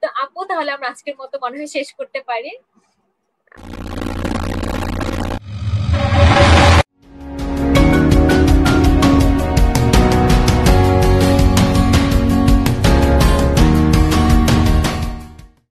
[SPEAKER 1] তো আপু, তাহলে আমরা আজকের মতো মনে হয় শেষ করতে পারি।